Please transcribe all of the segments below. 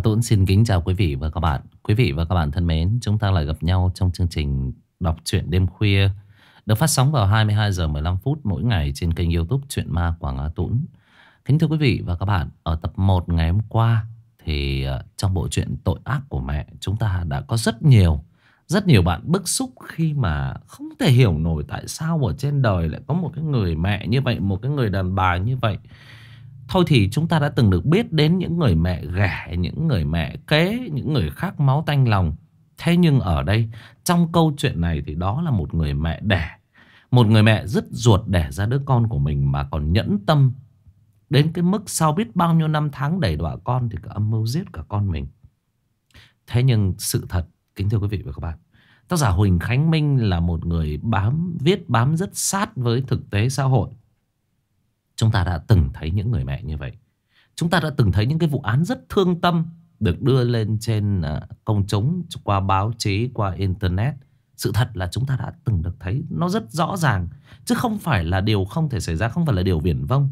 À, Tuấn xin kính chào quý vị và các bạn. Quý vị và các bạn thân mến, chúng ta lại gặp nhau trong chương trình đọc truyện đêm khuya được phát sóng vào 22 giờ 15 phút mỗi ngày trên kênh YouTube Truyện Ma Quảng A Tuấn. Kính thưa quý vị và các bạn, ở tập 1 ngày hôm qua thì ờ, trong bộ truyện Tội ác của mẹ chúng ta đã có rất nhiều rất nhiều bạn bức xúc khi mà không thể hiểu nổi tại sao ở trên đời lại có một cái người mẹ như vậy, một cái người đàn bà như vậy. Thôi thì chúng ta đã từng được biết đến những người mẹ ghẻ, những người mẹ kế, những người khác máu tanh lòng. Thế nhưng ở đây, trong câu chuyện này thì đó là một người mẹ đẻ. Một người mẹ rất ruột đẻ ra đứa con của mình mà còn nhẫn tâm. Đến cái mức sau biết bao nhiêu năm tháng đầy đọa con thì cả âm mưu giết cả con mình. Thế nhưng sự thật, kính thưa quý vị và các bạn. Tác giả Huỳnh Khánh Minh là một người bám viết bám rất sát với thực tế xã hội. Chúng ta đã từng thấy những người mẹ như vậy. Chúng ta đã từng thấy những cái vụ án rất thương tâm được đưa lên trên à, công chúng qua báo chí, qua internet. Sự thật là chúng ta đã từng được thấy nó rất rõ ràng. Chứ không phải là điều không thể xảy ra, không phải là điều viển vông.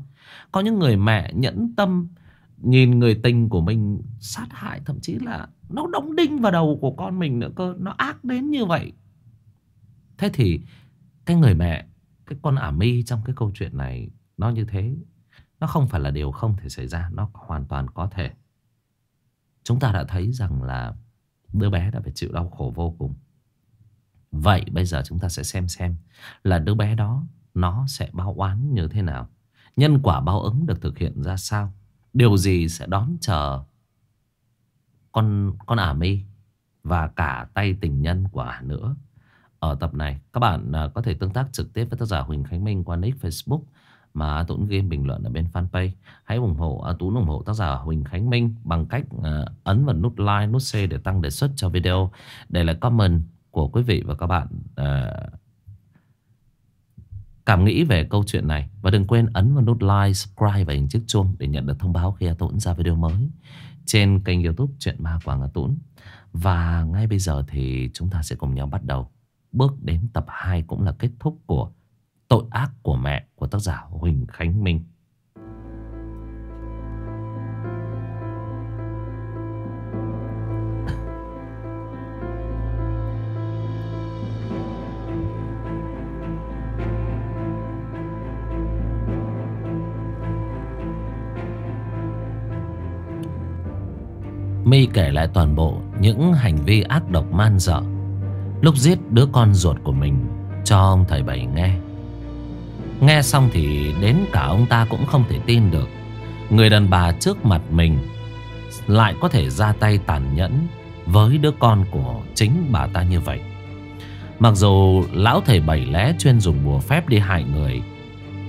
Có những người mẹ nhẫn tâm nhìn người tình của mình sát hại thậm chí là nó đóng đinh vào đầu của con mình nữa cơ. Nó ác đến như vậy. Thế thì cái người mẹ, cái con ả mi trong cái câu chuyện này nó như thế, Nó không phải là điều không thể xảy ra, Nó hoàn toàn có thể. Chúng ta đã thấy rằng là Đứa bé đã phải chịu đau khổ vô cùng. Vậy bây giờ chúng ta sẽ xem xem Là đứa bé đó, Nó sẽ báo oán như thế nào, Nhân quả báo ứng được thực hiện ra sao, Điều gì sẽ đón chờ Con con ả mi Và cả tay tình nhân của ả nữa. Ở tập này, Các bạn à, có thể tương tác trực tiếp với tác giả Huỳnh Khánh Minh Qua nick Facebook mà A Tuấn ghi bình luận ở bên fanpage. Hãy ủng hộ A Tuấn ủng hộ tác giả Huỳnh Khánh Minh bằng cách à, ấn vào nút like, nút share để tăng đề xuất cho video. Để lại comment của quý vị và các bạn à, cảm nghĩ về câu chuyện này. Và đừng quên ấn vào nút like, subscribe và hình chiếc chuông để nhận được thông báo khi A Tuấn ra video mới trên kênh youtube Chuyện Ma Quảng A Tuấn. Và ngay bây giờ thì chúng ta sẽ cùng nhau bắt đầu bước đến tập 2 cũng là kết thúc của Tội ác của mẹ của tác giả Huỳnh Khánh Minh. My kể lại toàn bộ những hành vi ác độc man dợ, Lúc giết đứa con ruột của mình cho ông thầy Bảy nghe. Nghe xong thì đến cả ông ta cũng không thể tin được. Người đàn bà trước mặt mình Lại có thể ra tay tàn nhẫn Với đứa con của chính bà ta như vậy. Mặc dù lão thầy bảy lẽ chuyên dùng bùa phép đi hại người,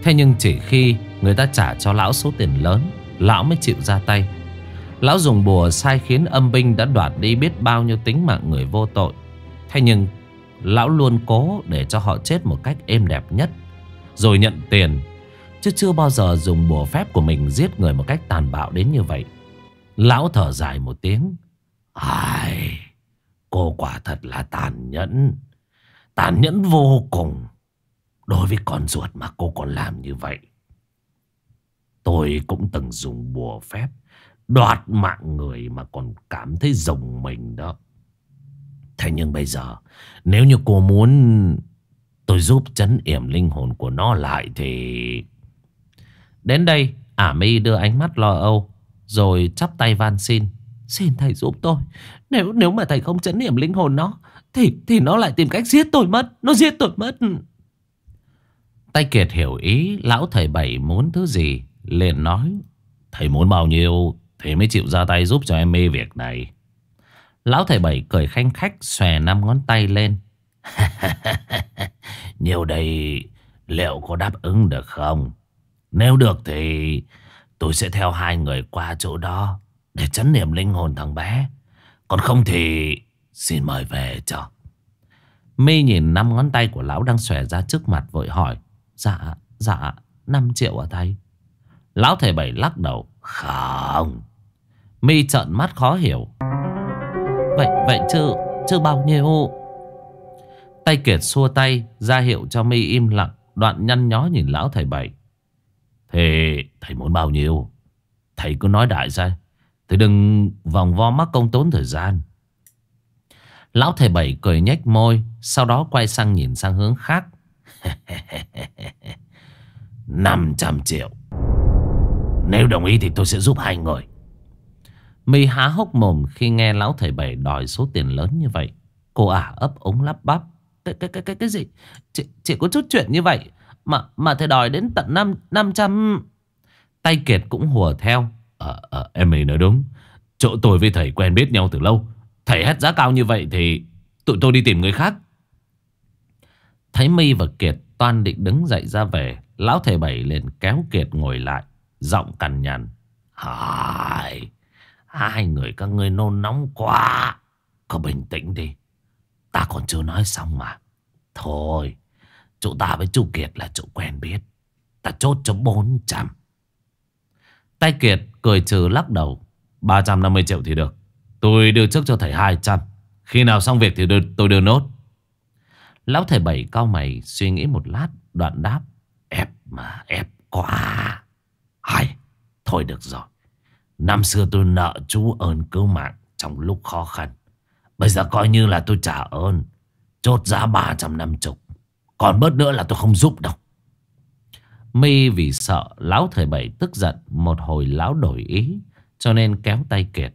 Thế nhưng chỉ khi người ta trả cho lão số tiền lớn, Lão mới chịu ra tay. Lão dùng bùa sai khiến âm binh đã đoạt đi biết bao nhiêu tính mạng người vô tội. Thế nhưng lão luôn cố để cho họ chết một cách êm đẹp nhất rồi nhận tiền. Chứ chưa bao giờ dùng bùa phép của mình giết người một cách tàn bạo đến như vậy. Lão thở dài một tiếng. Ai, Cô quả thật là tàn nhẫn. Tàn nhẫn vô cùng. Đối với con ruột mà cô còn làm như vậy. Tôi cũng từng dùng bùa phép Đoạt mạng người mà còn cảm thấy rồng mình đó. Thế nhưng bây giờ, Nếu như cô muốn Tôi giúp chấn yểm linh hồn của nó lại thì... Đến đây, ả mi đưa ánh mắt lo âu, rồi chắp tay van xin. Xin thầy giúp tôi. Nếu nếu mà thầy không chấn yểm linh hồn nó, thì thì nó lại tìm cách giết tôi mất. Nó giết tôi mất. Tay Kiệt hiểu ý lão thầy bảy muốn thứ gì, liền nói. Thầy muốn bao nhiêu thì mới chịu ra tay giúp cho em mê việc này. Lão thầy bảy cười khanh khách xòe năm ngón tay lên. Nhiều đây liệu có đáp ứng được không? Nếu được thì tôi sẽ theo hai người qua chỗ đó để chấn niệm linh hồn thằng bé. Còn không thì xin mời về cho. My nhìn năm ngón tay của lão đang xòe ra trước mặt vội hỏi. Dạ, dạ, 5 triệu ở thầy? Lão thầy bảy lắc đầu. Không. My trợn mắt khó hiểu. Vậy, vậy chứ, chứ bao nhiêu? Tay Kiệt xua tay, ra hiệu cho mi im lặng, Đoạn nhăn nhó nhìn lão thầy bảy. Thế thầy muốn bao nhiêu? Thầy cứ nói đại ra, Thầy đừng vòng vo mắc công tốn thời gian. Lão thầy bảy cười nhếch môi, Sau đó quay sang nhìn sang hướng khác. 500 triệu. Nếu đồng ý thì tôi sẽ giúp hai người. Mi há hốc mồm khi nghe lão thầy bảy đòi số tiền lớn như vậy. Cô ả ấp ống lắp bắp. Cái, cái, cái, cái, cái gì? Chỉ, chỉ có chút chuyện như vậy Mà mà thầy đòi đến tận năm 500 Tay Kiệt cũng hùa theo. À, à, em ấy nói đúng. Chỗ tôi với thầy quen biết nhau từ lâu. Thầy hết giá cao như vậy thì Tụi tôi đi tìm người khác. Thấy My và Kiệt toan định đứng dậy ra về Lão thầy bảy liền kéo Kiệt ngồi lại Giọng cằn nhằn. Hai Hai người các ngươi nôn nóng quá. Có bình tĩnh đi. Ta còn chưa nói xong mà. Thôi Chỗ ta với chú Kiệt là chỗ quen biết. Ta chốt cho 400 Tay Kiệt cười trừ lắc đầu. 350 triệu thì được. Tôi đưa trước cho thầy 200 Khi nào xong việc thì đưa, tôi đưa nốt. Lão thầy bảy cao mày suy nghĩ một lát Đoạn đáp. Ép mà ép quá. Hay Thôi được rồi. Năm xưa tôi nợ chú ơn cứu mạng Trong lúc khó khăn. Bây giờ coi như là tôi trả ơn. Chốt giá 350 Còn bớt nữa là tôi không giúp đâu. My vì sợ lão thời bảy tức giận Một hồi lão đổi ý Cho nên kéo tay Kiệt.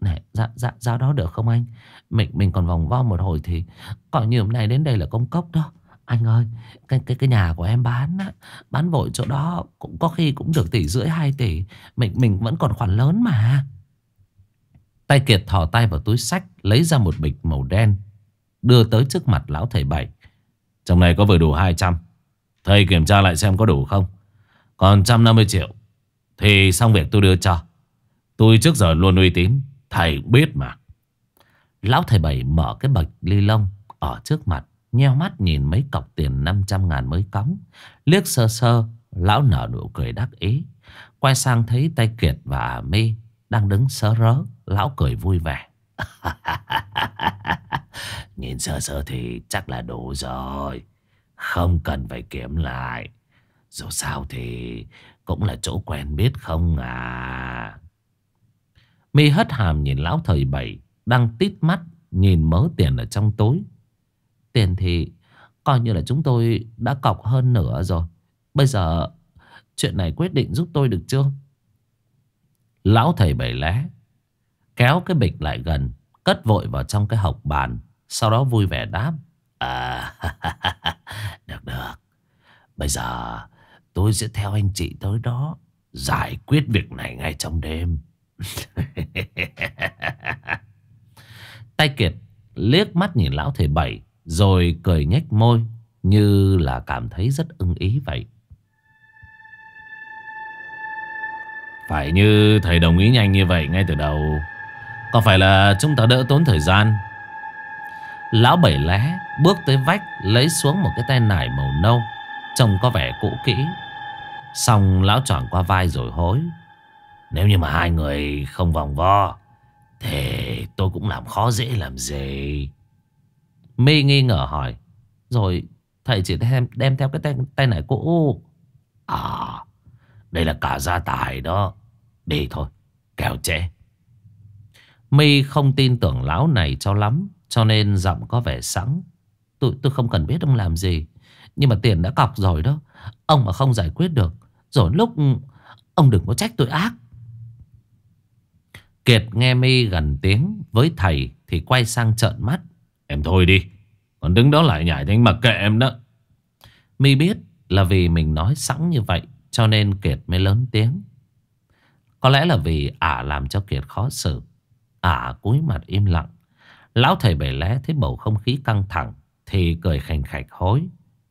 Này dạ, dạ, giá đó được không anh? Mình mình còn vòng vo một hồi thì Coi như hôm nay đến đây là công cốc đó. Anh ơi Cái cái cái nhà của em bán á Bán vội chỗ đó cũng có khi cũng được tỷ rưỡi hai tỷ. Mình mình vẫn còn khoản lớn mà. Tay Kiệt thò tay vào túi sách, Lấy ra một bịch màu đen, Đưa tới trước mặt lão thầy bảy. Trong này có vừa đủ 200 Thầy kiểm tra lại xem có đủ không. Còn 150 triệu, Thì xong việc tôi đưa cho. Tôi trước giờ luôn uy tín, Thầy biết mà. Lão thầy bảy mở cái bịch ly lông Ở trước mặt, Nheo mắt nhìn mấy cọc tiền 500 ngàn mới cóng Liếc sơ sơ, Lão nở nụ cười đắc ý. Quay sang thấy tay Kiệt và à mi Đang đứng sớ rớ. Lão cười vui vẻ. Nhìn sơ sơ thì chắc là đủ rồi. Không cần phải kiểm lại. Dù sao thì Cũng là chỗ quen biết không à? Mi hất hàm nhìn lão thời bảy, Đang tít mắt Nhìn mớ tiền ở trong túi. Tiền thì Coi như là chúng tôi đã cọc hơn nửa rồi. Bây giờ Chuyện này quyết định giúp tôi được chưa? Lão thầy bảy lé. Kéo cái bịch lại gần, Cất vội vào trong cái hộc bàn, Sau đó vui vẻ đáp À Được được. Bây giờ tôi sẽ theo anh chị tới đó, Giải quyết việc này ngay trong đêm. Tay Kiệt liếc mắt nhìn lão thầy bảy, Rồi cười nhếch môi, Như là cảm thấy rất ưng ý vậy. Phải như thầy đồng ý nhanh như vậy ngay từ đầu có phải là chúng ta đỡ tốn thời gian? Lão bảy lé bước tới vách Lấy xuống một cái tay nải màu nâu Trông có vẻ cũ kỹ. Xong lão tròn qua vai rồi hối Nếu như mà hai người không vòng vo Thì tôi cũng làm khó dễ làm gì? Mi nghi ngờ hỏi Rồi thầy chỉ đem, đem theo cái tay, tay này cũ. À Đây là cả gia tài đó. Đi thôi Kèo trễ. My không tin tưởng lão này cho lắm Cho nên giọng có vẻ sẵn. Tôi, tôi không cần biết ông làm gì Nhưng mà tiền đã cọc rồi đó. Ông mà không giải quyết được Rồi lúc ông đừng có trách tôi ác. Kiệt nghe My gần tiếng Với thầy thì quay sang trợn mắt. Em thôi đi Còn đứng đó lại nhảy đánh mặc kệ em đó. My biết là vì mình nói sẵn như vậy Cho nên Kiệt mới lớn tiếng. Có lẽ là vì ả làm cho Kiệt khó xử. Ả cúi mặt im lặng. Lão thầy bể lẽ thấy bầu không khí căng thẳng, Thì cười khành khạch hối,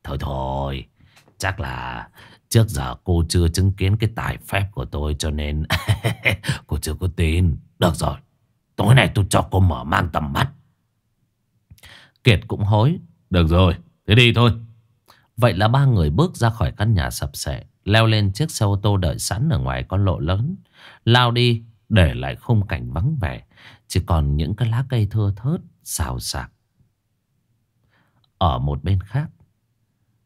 Thôi thôi, Chắc là trước giờ cô chưa chứng kiến cái tài phép của tôi Cho nên cô chưa có tin. Được rồi, Tối nay tôi cho cô mở mang tầm mắt. Kiệt cũng hối, Được rồi, Thế đi thôi. Vậy là ba người bước ra khỏi căn nhà sập sệ, Leo lên chiếc xe ô tô đợi sẵn ở ngoài con lộ lớn. Lao đi Để lại khung cảnh vắng vẻ. Chỉ còn những cái lá cây thưa thớt, Xào xạc Ở một bên khác,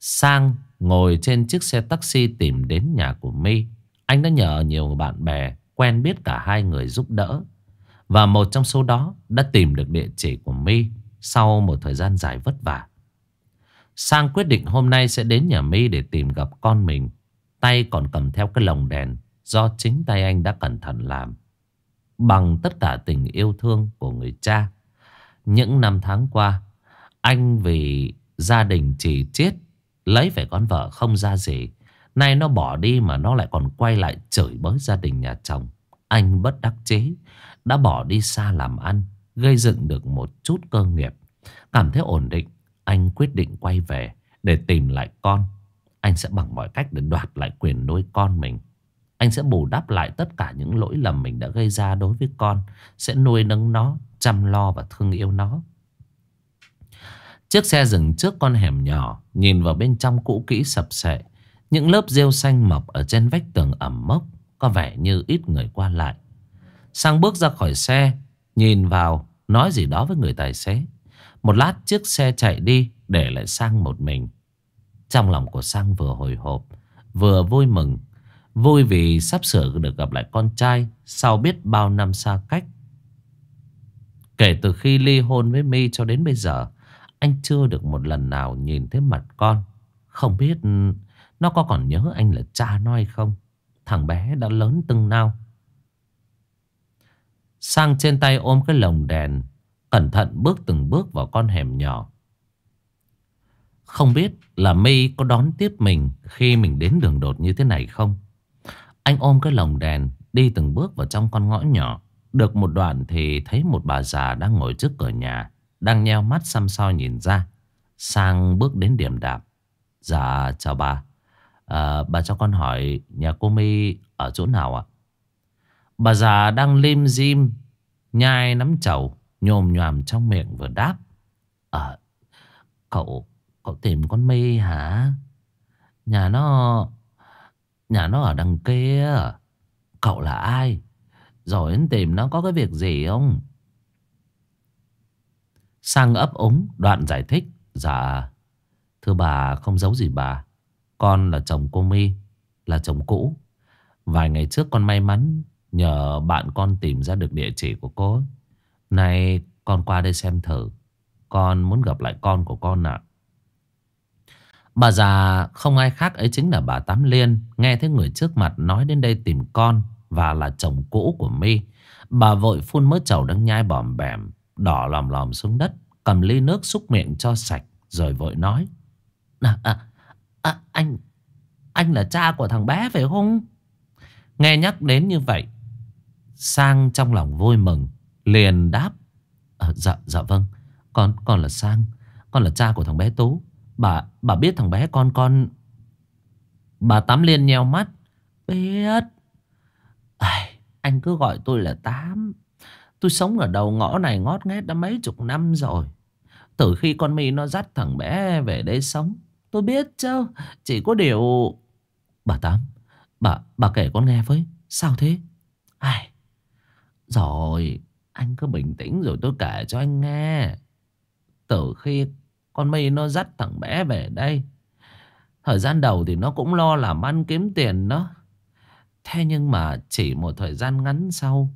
Sang ngồi trên chiếc xe taxi tìm đến nhà của My Anh đã nhờ nhiều bạn bè quen biết cả hai người giúp đỡ. Và một trong số đó đã tìm được địa chỉ của My sau một thời gian dài vất vả. Sang quyết định hôm nay sẽ đến nhà My để tìm gặp con mình. Tay còn cầm theo cái lồng đèn do chính tay anh đã cẩn thận làm. Bằng tất cả tình yêu thương của người cha. Những năm tháng qua, anh vì gia đình chỉ chết, lấy phải con vợ không ra gì. Nay nó bỏ đi mà nó lại còn quay lại chửi bới gia đình nhà chồng. Anh bất đắc chế, đã bỏ đi xa làm ăn, gây dựng được một chút cơ nghiệp. Cảm thấy ổn định, anh quyết định quay về để tìm lại con. Anh sẽ bằng mọi cách để đoạt lại quyền nuôi con mình. Anh sẽ bù đắp lại tất cả những lỗi lầm mình đã gây ra đối với con. Sẽ nuôi nấng nó, chăm lo và thương yêu nó. Chiếc xe dừng trước con hẻm nhỏ, nhìn vào bên trong cũ kỹ sập sệ. Những lớp rêu xanh mọc ở trên vách tường ẩm mốc, có vẻ như ít người qua lại. Sang bước ra khỏi xe, nhìn vào, nói gì đó với người tài xế. Một lát chiếc xe chạy đi, để lại Sang một mình. Trong lòng của Sang vừa hồi hộp, vừa vui mừng. Vui vì sắp sửa được gặp lại con trai sau biết bao năm xa cách. Kể từ khi ly hôn với My cho đến bây giờ, anh chưa được một lần nào nhìn thấy mặt con. Không biết nó có còn nhớ anh là cha nó hay không. Thằng bé đã lớn từng nào. Sang trên tay ôm cái lồng đèn, cẩn thận bước từng bước vào con hẻm nhỏ. Không biết là My có đón tiếp mình khi mình đến đường đột như thế này không? Anh ôm cái lồng đèn đi từng bước vào trong con ngõ nhỏ. Được một đoạn thì thấy một bà già đang ngồi trước cửa nhà. Đang nheo mắt xăm soi nhìn ra. Sang bước đến điểm đạp. Dạ chào bà. À, Bà cho con hỏi nhà cô My ở chỗ nào ạ? Bà già đang lim dim Nhai nắm chầu Nhồm nhòm trong miệng vừa đáp. À Cậu Cậu tìm con My hả? Nhà nó Nhà nó ở đằng kia. Cậu là ai? Rồi anh tìm nó có cái việc gì không? Sang ấp ống đoạn giải thích. Dạ Thưa bà, không giấu gì bà. Con là chồng cô My Là chồng cũ. Vài ngày trước con may mắn Nhờ bạn con tìm ra được địa chỉ của cô Này con qua đây xem thử. Con muốn gặp lại con của con ạ. Bà già không ai khác ấy chính là bà Tám Liên Nghe thấy người trước mặt nói đến đây tìm con Và là chồng cũ của Mi Bà vội phun mớ chầu đang nhai bòm bẻm Đỏ lòm lòm xuống đất Cầm ly nước xúc miệng cho sạch Rồi vội nói. À, à, à, Anh Anh là cha của thằng bé phải không? Nghe nhắc đến như vậy Sang trong lòng vui mừng Liền đáp. À, Dạ dạ vâng Con con là Sang Con là cha của thằng bé Tú. Bà bà biết thằng bé con con Bà Tám Liên nheo mắt Biết à, Anh cứ gọi tôi là Tám Tôi sống ở đầu ngõ này ngót nghét đã mấy chục năm rồi. Từ khi con mi nó dắt thằng bé về đây sống. Tôi biết chứ. Chỉ có điều... Bà Tám. Bà, bà kể con nghe với. Sao thế? Ai... Rồi. Anh cứ bình tĩnh rồi tôi kể cho anh nghe. Từ khi con My nó dắt thằng bé về đây. Thời gian đầu thì nó cũng lo làm ăn kiếm tiền đó. Thế nhưng mà chỉ một thời gian ngắn sau,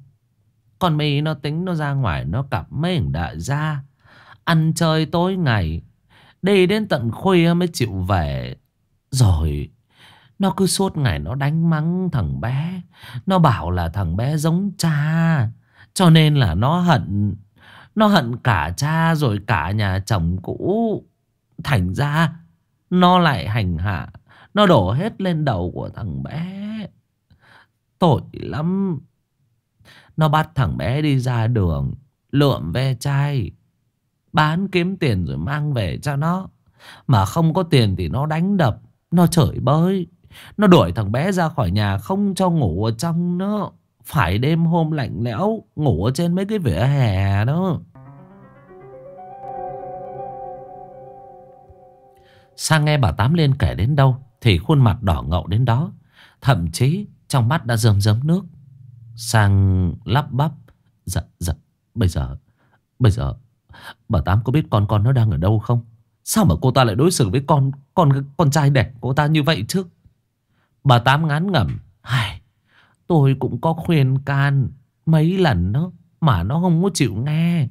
con mì nó tính nó ra ngoài, Nó cặp mấy thằng đại gia Ăn chơi tối ngày, Đi đến tận khuya mới chịu về Rồi, Nó cứ suốt ngày nó đánh mắng thằng bé Nó bảo là thằng bé giống cha, Cho nên là nó hận nó hận cả cha rồi cả nhà chồng cũ. Thành ra Nó lại hành hạ. Nó đổ hết lên đầu của thằng bé. Tội lắm. Nó bắt thằng bé đi ra đường, Lượm ve chai, Bán kiếm tiền rồi mang về cho nó. Mà không có tiền thì nó đánh đập, Nó chửi bới. Nó đuổi thằng bé ra khỏi nhà Không cho ngủ ở trong nữa. Phải đêm hôm lạnh lẽo Ngủ ở trên mấy cái vỉa hè đó. Sang nghe bà Tám Liên kể đến đâu Thì khuôn mặt đỏ ngậu đến đó. Thậm chí trong mắt đã rơm rớm nước. Sang lắp bắp Dạ dạ Bây giờ Bây giờ Bà Tám có biết con con nó đang ở đâu không? Sao mà cô ta lại đối xử với con Con con trai đẻ cô ta như vậy chứ? Bà Tám ngán ngẩm Ai, Tôi cũng có khuyên can mấy lần đó mà nó không có chịu nghe.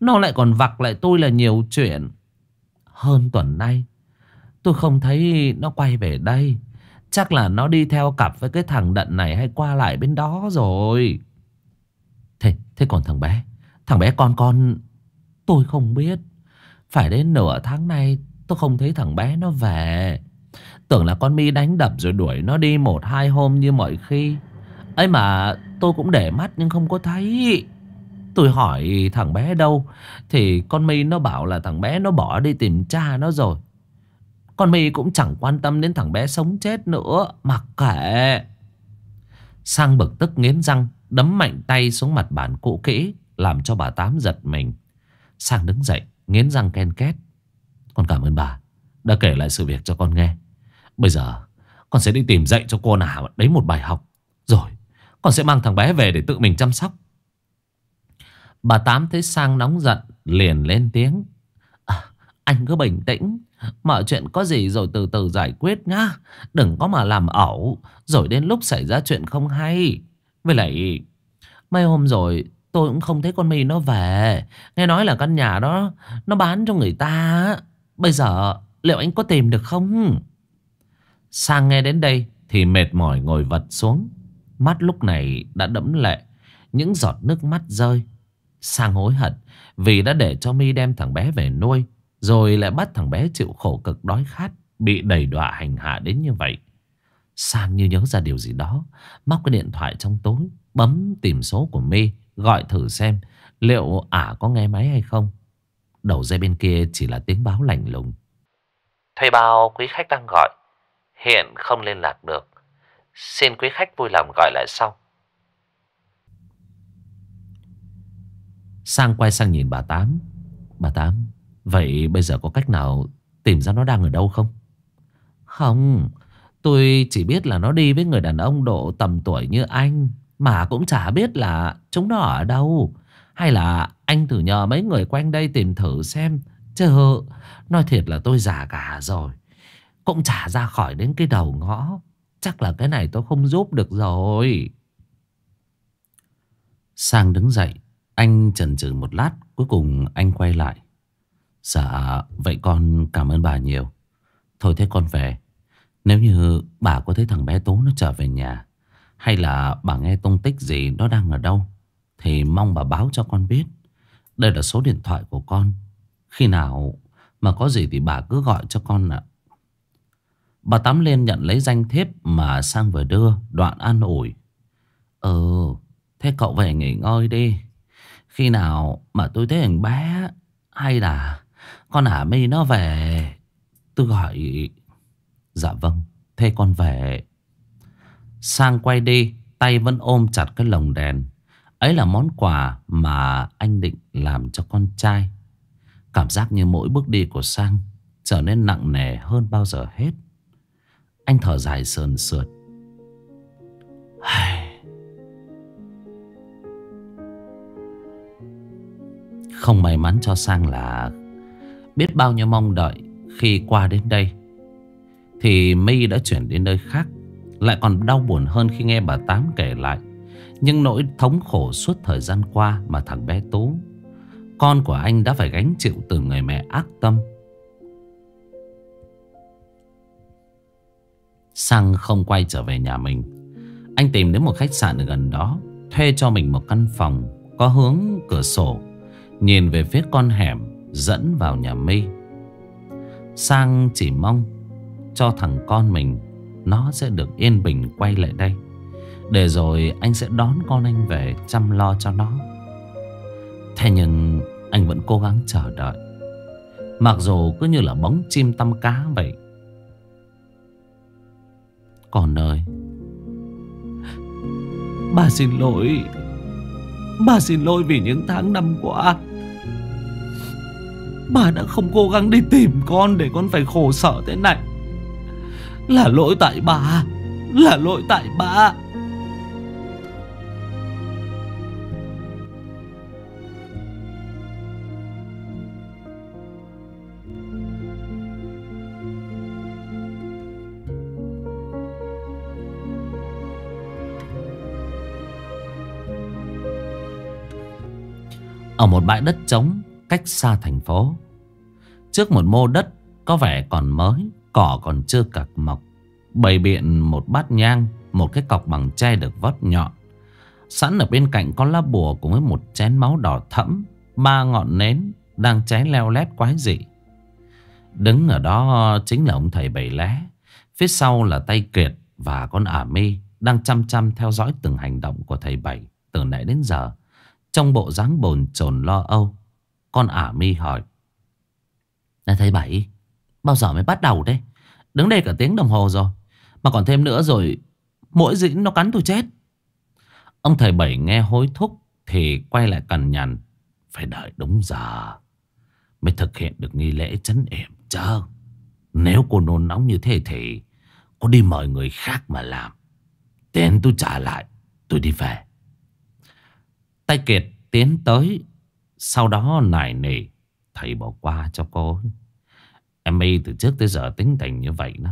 Nó lại còn vặc lại tôi là nhiều chuyện. Hơn tuần nay tôi không thấy nó quay về đây. Chắc là nó đi theo cặp với cái thằng đận này hay qua lại bên đó rồi. Thế, thế còn thằng bé? Thằng bé con con tôi không biết. Phải đến nửa tháng nay tôi không thấy thằng bé nó về. Tưởng là con mi đánh đập rồi đuổi nó đi một hai hôm như mọi khi ấy mà, tôi cũng để mắt nhưng không có thấy. Tôi hỏi thằng bé đâu, Thì con mi nó bảo là thằng bé nó bỏ đi tìm cha nó rồi. Con mi cũng chẳng quan tâm đến thằng bé sống chết nữa, Mặc kệ. Sang bực tức nghiến răng, Đấm mạnh tay xuống mặt bàn cũ kỹ, Làm cho bà Tám giật mình. Sang đứng dậy, nghiến răng ken két. Con cảm ơn bà, Đã kể lại sự việc cho con nghe. Bây giờ, con sẽ đi tìm dạy cho cô nào Đấy một bài học con sẽ mang thằng bé về để tự mình chăm sóc. Bà Tám thấy Sang nóng giận liền lên tiếng. À, Anh cứ bình tĩnh. Mọi chuyện có gì rồi từ từ giải quyết nhá. Đừng có mà làm ẩu. Rồi đến lúc xảy ra chuyện không hay. Với lại Mấy hôm rồi tôi cũng không thấy con mì nó về. Nghe nói là căn nhà đó Nó bán cho người ta Bây giờ liệu anh có tìm được không? Sang nghe đến đây Thì mệt mỏi ngồi vật xuống. Mắt lúc này đã đẫm lệ, Những giọt nước mắt rơi Sang hối hận vì đã để cho mi đem thằng bé về nuôi. Rồi lại bắt thằng bé chịu khổ cực đói khát. Bị đầy đọa hành hạ đến như vậy. Sang như nhớ ra điều gì đó. Móc cái điện thoại trong tối. Bấm tìm số của mi, Gọi thử xem liệu ả có nghe máy hay không. Đầu dây bên kia chỉ là tiếng báo lạnh lùng. Thuê bao quý khách đang gọi. Hiện không liên lạc được. Xin quý khách vui lòng gọi lại sau. Sang quay sang nhìn bà Tám Bà Tám, Vậy bây giờ có cách nào tìm ra nó đang ở đâu không? Không, Tôi chỉ biết là nó đi với người đàn ông độ tầm tuổi như anh, Mà cũng chả biết là chúng nó ở đâu Hay là anh thử nhờ mấy người quanh đây tìm thử xem Chứ Nói thiệt là tôi già cả rồi, Cũng chả ra khỏi đến cái đầu ngõ Chắc là cái này tôi không giúp được rồi. Sang đứng dậy, anh chần chừ một lát, Cuối cùng anh quay lại. Dạ vậy con cảm ơn bà nhiều. Thôi thế con về. Nếu như bà có thấy thằng bé Tú nó trở về nhà, Hay là bà nghe tung tích gì Nó đang ở đâu, Thì mong bà báo cho con biết. Đây là số điện thoại của con. Khi nào mà có gì thì bà cứ gọi cho con ạ. Bà Tám lên nhận lấy danh thiếp Mà sang vừa đưa, Đoạn an ủi. Ừ Thế cậu về nghỉ ngơi đi. Khi nào mà tôi thấy thằng bé, Hay là Con Hà My nó về, Tôi gọi Dạ vâng Thế con về. Sang quay đi, Tay vẫn ôm chặt cái lồng đèn. Ấy là món quà mà anh định làm cho con trai. Cảm giác như mỗi bước đi của Sang Trở nên nặng nề hơn bao giờ hết. Anh thở dài sườn sượt. Không may mắn cho Sang là Biết bao nhiêu mong đợi Khi qua đến đây. Thì My đã chuyển đến nơi khác, Lại còn đau buồn hơn khi nghe bà Tám kể lại Nhưng nỗi thống khổ suốt thời gian qua Mà thằng bé Tú, Con của anh đã phải gánh chịu từ người mẹ ác tâm. Sang không quay trở về nhà mình. Anh tìm đến một khách sạn ở gần đó, Thuê cho mình một căn phòng Có hướng cửa sổ, Nhìn về phía con hẻm Dẫn vào nhà mi Sang chỉ mong Cho thằng con mình, Nó sẽ được yên bình quay lại đây, Để rồi anh sẽ đón con anh về Chăm lo cho nó. Thế nhưng Anh vẫn cố gắng chờ đợi. Mặc dù cứ như là bóng chim tăm cá vậy còn nơi. Bà xin lỗi. Bà xin lỗi vì những tháng năm qua. Bà đã không cố gắng đi tìm con Để con phải khổ sở thế này. Là lỗi tại bà. Là lỗi tại bà. Ở một bãi đất trống cách xa thành phố. Trước một mô đất có vẻ còn mới, Cỏ còn chưa cạc mọc, Bày biện một bát nhang, Một cái cọc bằng tre được vót nhọn. Sẵn ở bên cạnh có lá bùa Cùng với một chén máu đỏ thẫm, Ba ngọn nến đang cháy leo lét quái dị. Đứng ở đó chính là ông thầy bảy lé, Phía sau là tay kiệt Và con ả mi Đang chăm chăm theo dõi từng hành động của thầy bảy Từ nãy đến giờ. Trong bộ dáng bồn chồn lo âu, Con ả mi hỏi. Này thầy bảy Bao giờ mới bắt đầu đấy Đứng đây cả tiếng đồng hồ rồi, Mà còn thêm nữa rồi, Mỗi dĩ nó cắn tôi chết. Ông thầy bảy nghe hối thúc Thì quay lại cằn nhằn, Phải đợi đúng giờ Mới thực hiện được nghi lễ chấn yểm chứ Nếu cô nôn nóng như thế thì Cô đi mời người khác mà làm. Tiền tôi trả lại, Tôi đi về. Tay Kiệt tiến tới, Sau đó nài nỉ Thầy bỏ qua cho cô Em y từ trước tới giờ tính tình như vậy đó.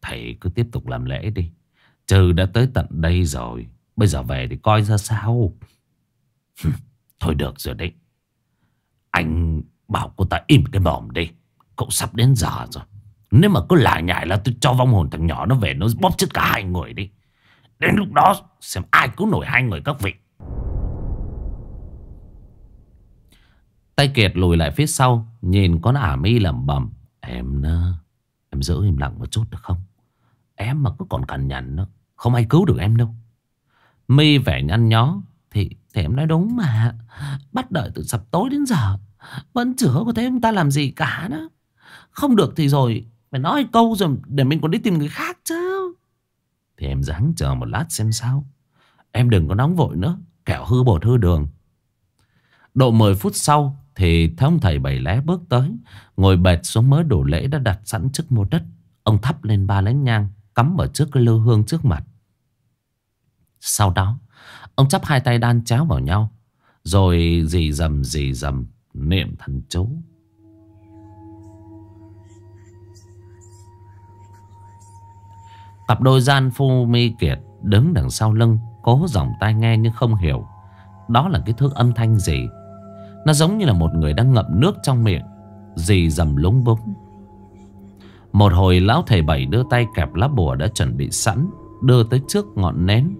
Thầy cứ tiếp tục làm lễ đi. Trừ đã tới tận đây rồi, Bây giờ về thì coi ra sao? Thôi được rồi đấy. Anh bảo cô ta im cái mồm đi. Cậu sắp đến giờ rồi. Nếu mà cứ lại nhại là tôi cho vong hồn thằng nhỏ nó về, Nó bóp chết cả hai người đi. Đến lúc đó xem ai cứu nổi hai người các vị. Tay Kiệt lùi lại phía sau Nhìn con ả mi lẩm bẩm. Em Em giữ im lặng một chút được không? Em mà cứ còn cằn nhằn nữa Không ai cứu được em đâu. Mi vẻ nhăn nhó Thì, thì em nói đúng mà. Bắt đợi từ sập tối đến giờ Vẫn chưa có thấy ông ta làm gì cả đó. Không được thì rồi Phải nói câu rồi để mình còn đi tìm người khác chứ. Thì em ráng chờ một lát xem sao. Em đừng có nóng vội nữa Kẹo hư bột hư đường. Độ 10 phút sau thì thấy ông thầy bảy lé bước tới. Ngồi bệt xuống mớ đồ lễ đã đặt sẵn trước mô đất. Ông thắp lên ba lén nhang, Cắm ở trước cái lư hương trước mặt. Sau đó, Ông chắp hai tay đan chéo vào nhau, Rồi dì dầm dì dầm Niệm thần chú. Cặp đôi gian phu mi kiệt Đứng đằng sau lưng, Cố dòng tai nghe nhưng không hiểu. Đó là cái thước âm thanh gì? Nó giống như là một người đang ngậm nước trong miệng, Dì dầm lúng búng. Một hồi lão thầy bảy đưa tay kẹp lá bùa đã chuẩn bị sẵn, Đưa tới trước ngọn nén.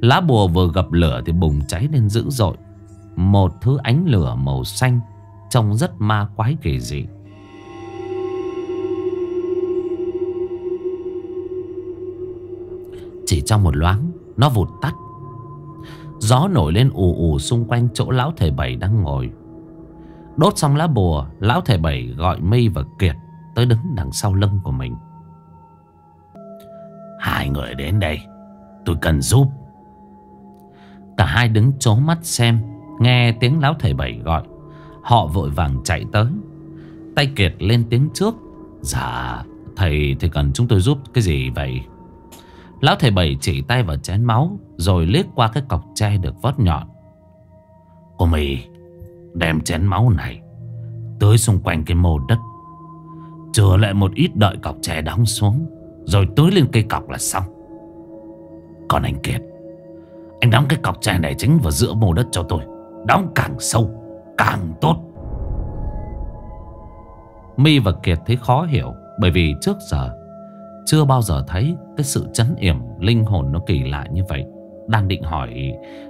Lá bùa vừa gặp lửa thì bùng cháy lên dữ dội. Một thứ ánh lửa màu xanh Trông rất ma quái kỳ dị. Chỉ trong một loáng, Nó vụt tắt. Gió nổi lên ù ù xung quanh chỗ lão thầy bảy đang ngồi. Đốt xong lá bùa, Lão thầy bảy gọi mây và kiệt Tới đứng đằng sau lưng của mình. Hai người đến đây, Tôi cần giúp. Cả hai đứng chố mắt xem, Nghe tiếng lão thầy bảy gọi. Họ vội vàng chạy tới. Tay kiệt lên tiếng trước Dạ thầy thì cần chúng tôi giúp cái gì vậy? Lão thầy bảy chỉ tay vào chén máu, Rồi liếc qua cái cọc tre được vót nhọn. Cô mì, Đem chén máu này Tưới xung quanh cái mô đất. Chừa lại một ít đợi cọc tre đóng xuống, Rồi tưới lên cây cọc là xong. Còn anh Kiệt, Anh đóng cái cọc tre này chính vào giữa mô đất cho tôi. Đóng càng sâu, Càng tốt. Mi và Kiệt thấy khó hiểu, Bởi vì trước giờ chưa bao giờ thấy cái sự chấn yểm Linh hồn nó kỳ lạ như vậy. Đang định hỏi,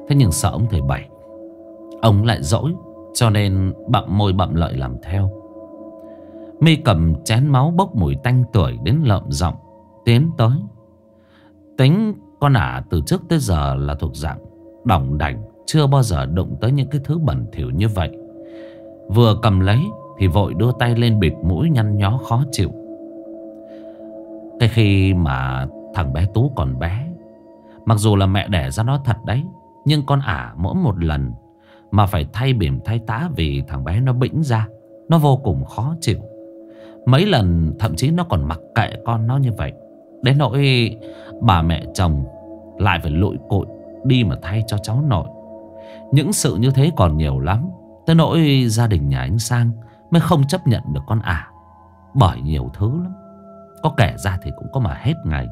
Thế nhưng sợ ông thầy bảy Ông lại dỗi, Cho nên bậm môi bậm lợi làm theo. Mi cầm chén máu bốc mùi tanh tuổi đến lợm giọng, Tiến tới. Tính con ả từ trước tới giờ là thuộc dạng Đỏng đảnh, Chưa bao giờ đụng tới những cái thứ bẩn thỉu như vậy. Vừa cầm lấy Thì vội đưa tay lên bịt mũi nhăn nhó khó chịu. Cái khi mà thằng bé Tú còn bé, Mặc dù là mẹ đẻ ra nó thật đấy, Nhưng con ả mỗi một lần Mà phải thay bìm thay tá Vì thằng bé nó bĩnh ra, Nó vô cùng khó chịu. Mấy lần thậm chí nó còn mặc kệ con nó như vậy, Đến nỗi bà mẹ chồng Lại phải lội cội Đi mà thay cho cháu nội. Những sự như thế còn nhiều lắm, Tới nỗi gia đình nhà anh Sang Mới không chấp nhận được con ả, Bởi nhiều thứ lắm. Có kể ra thì cũng có mà hết ngày.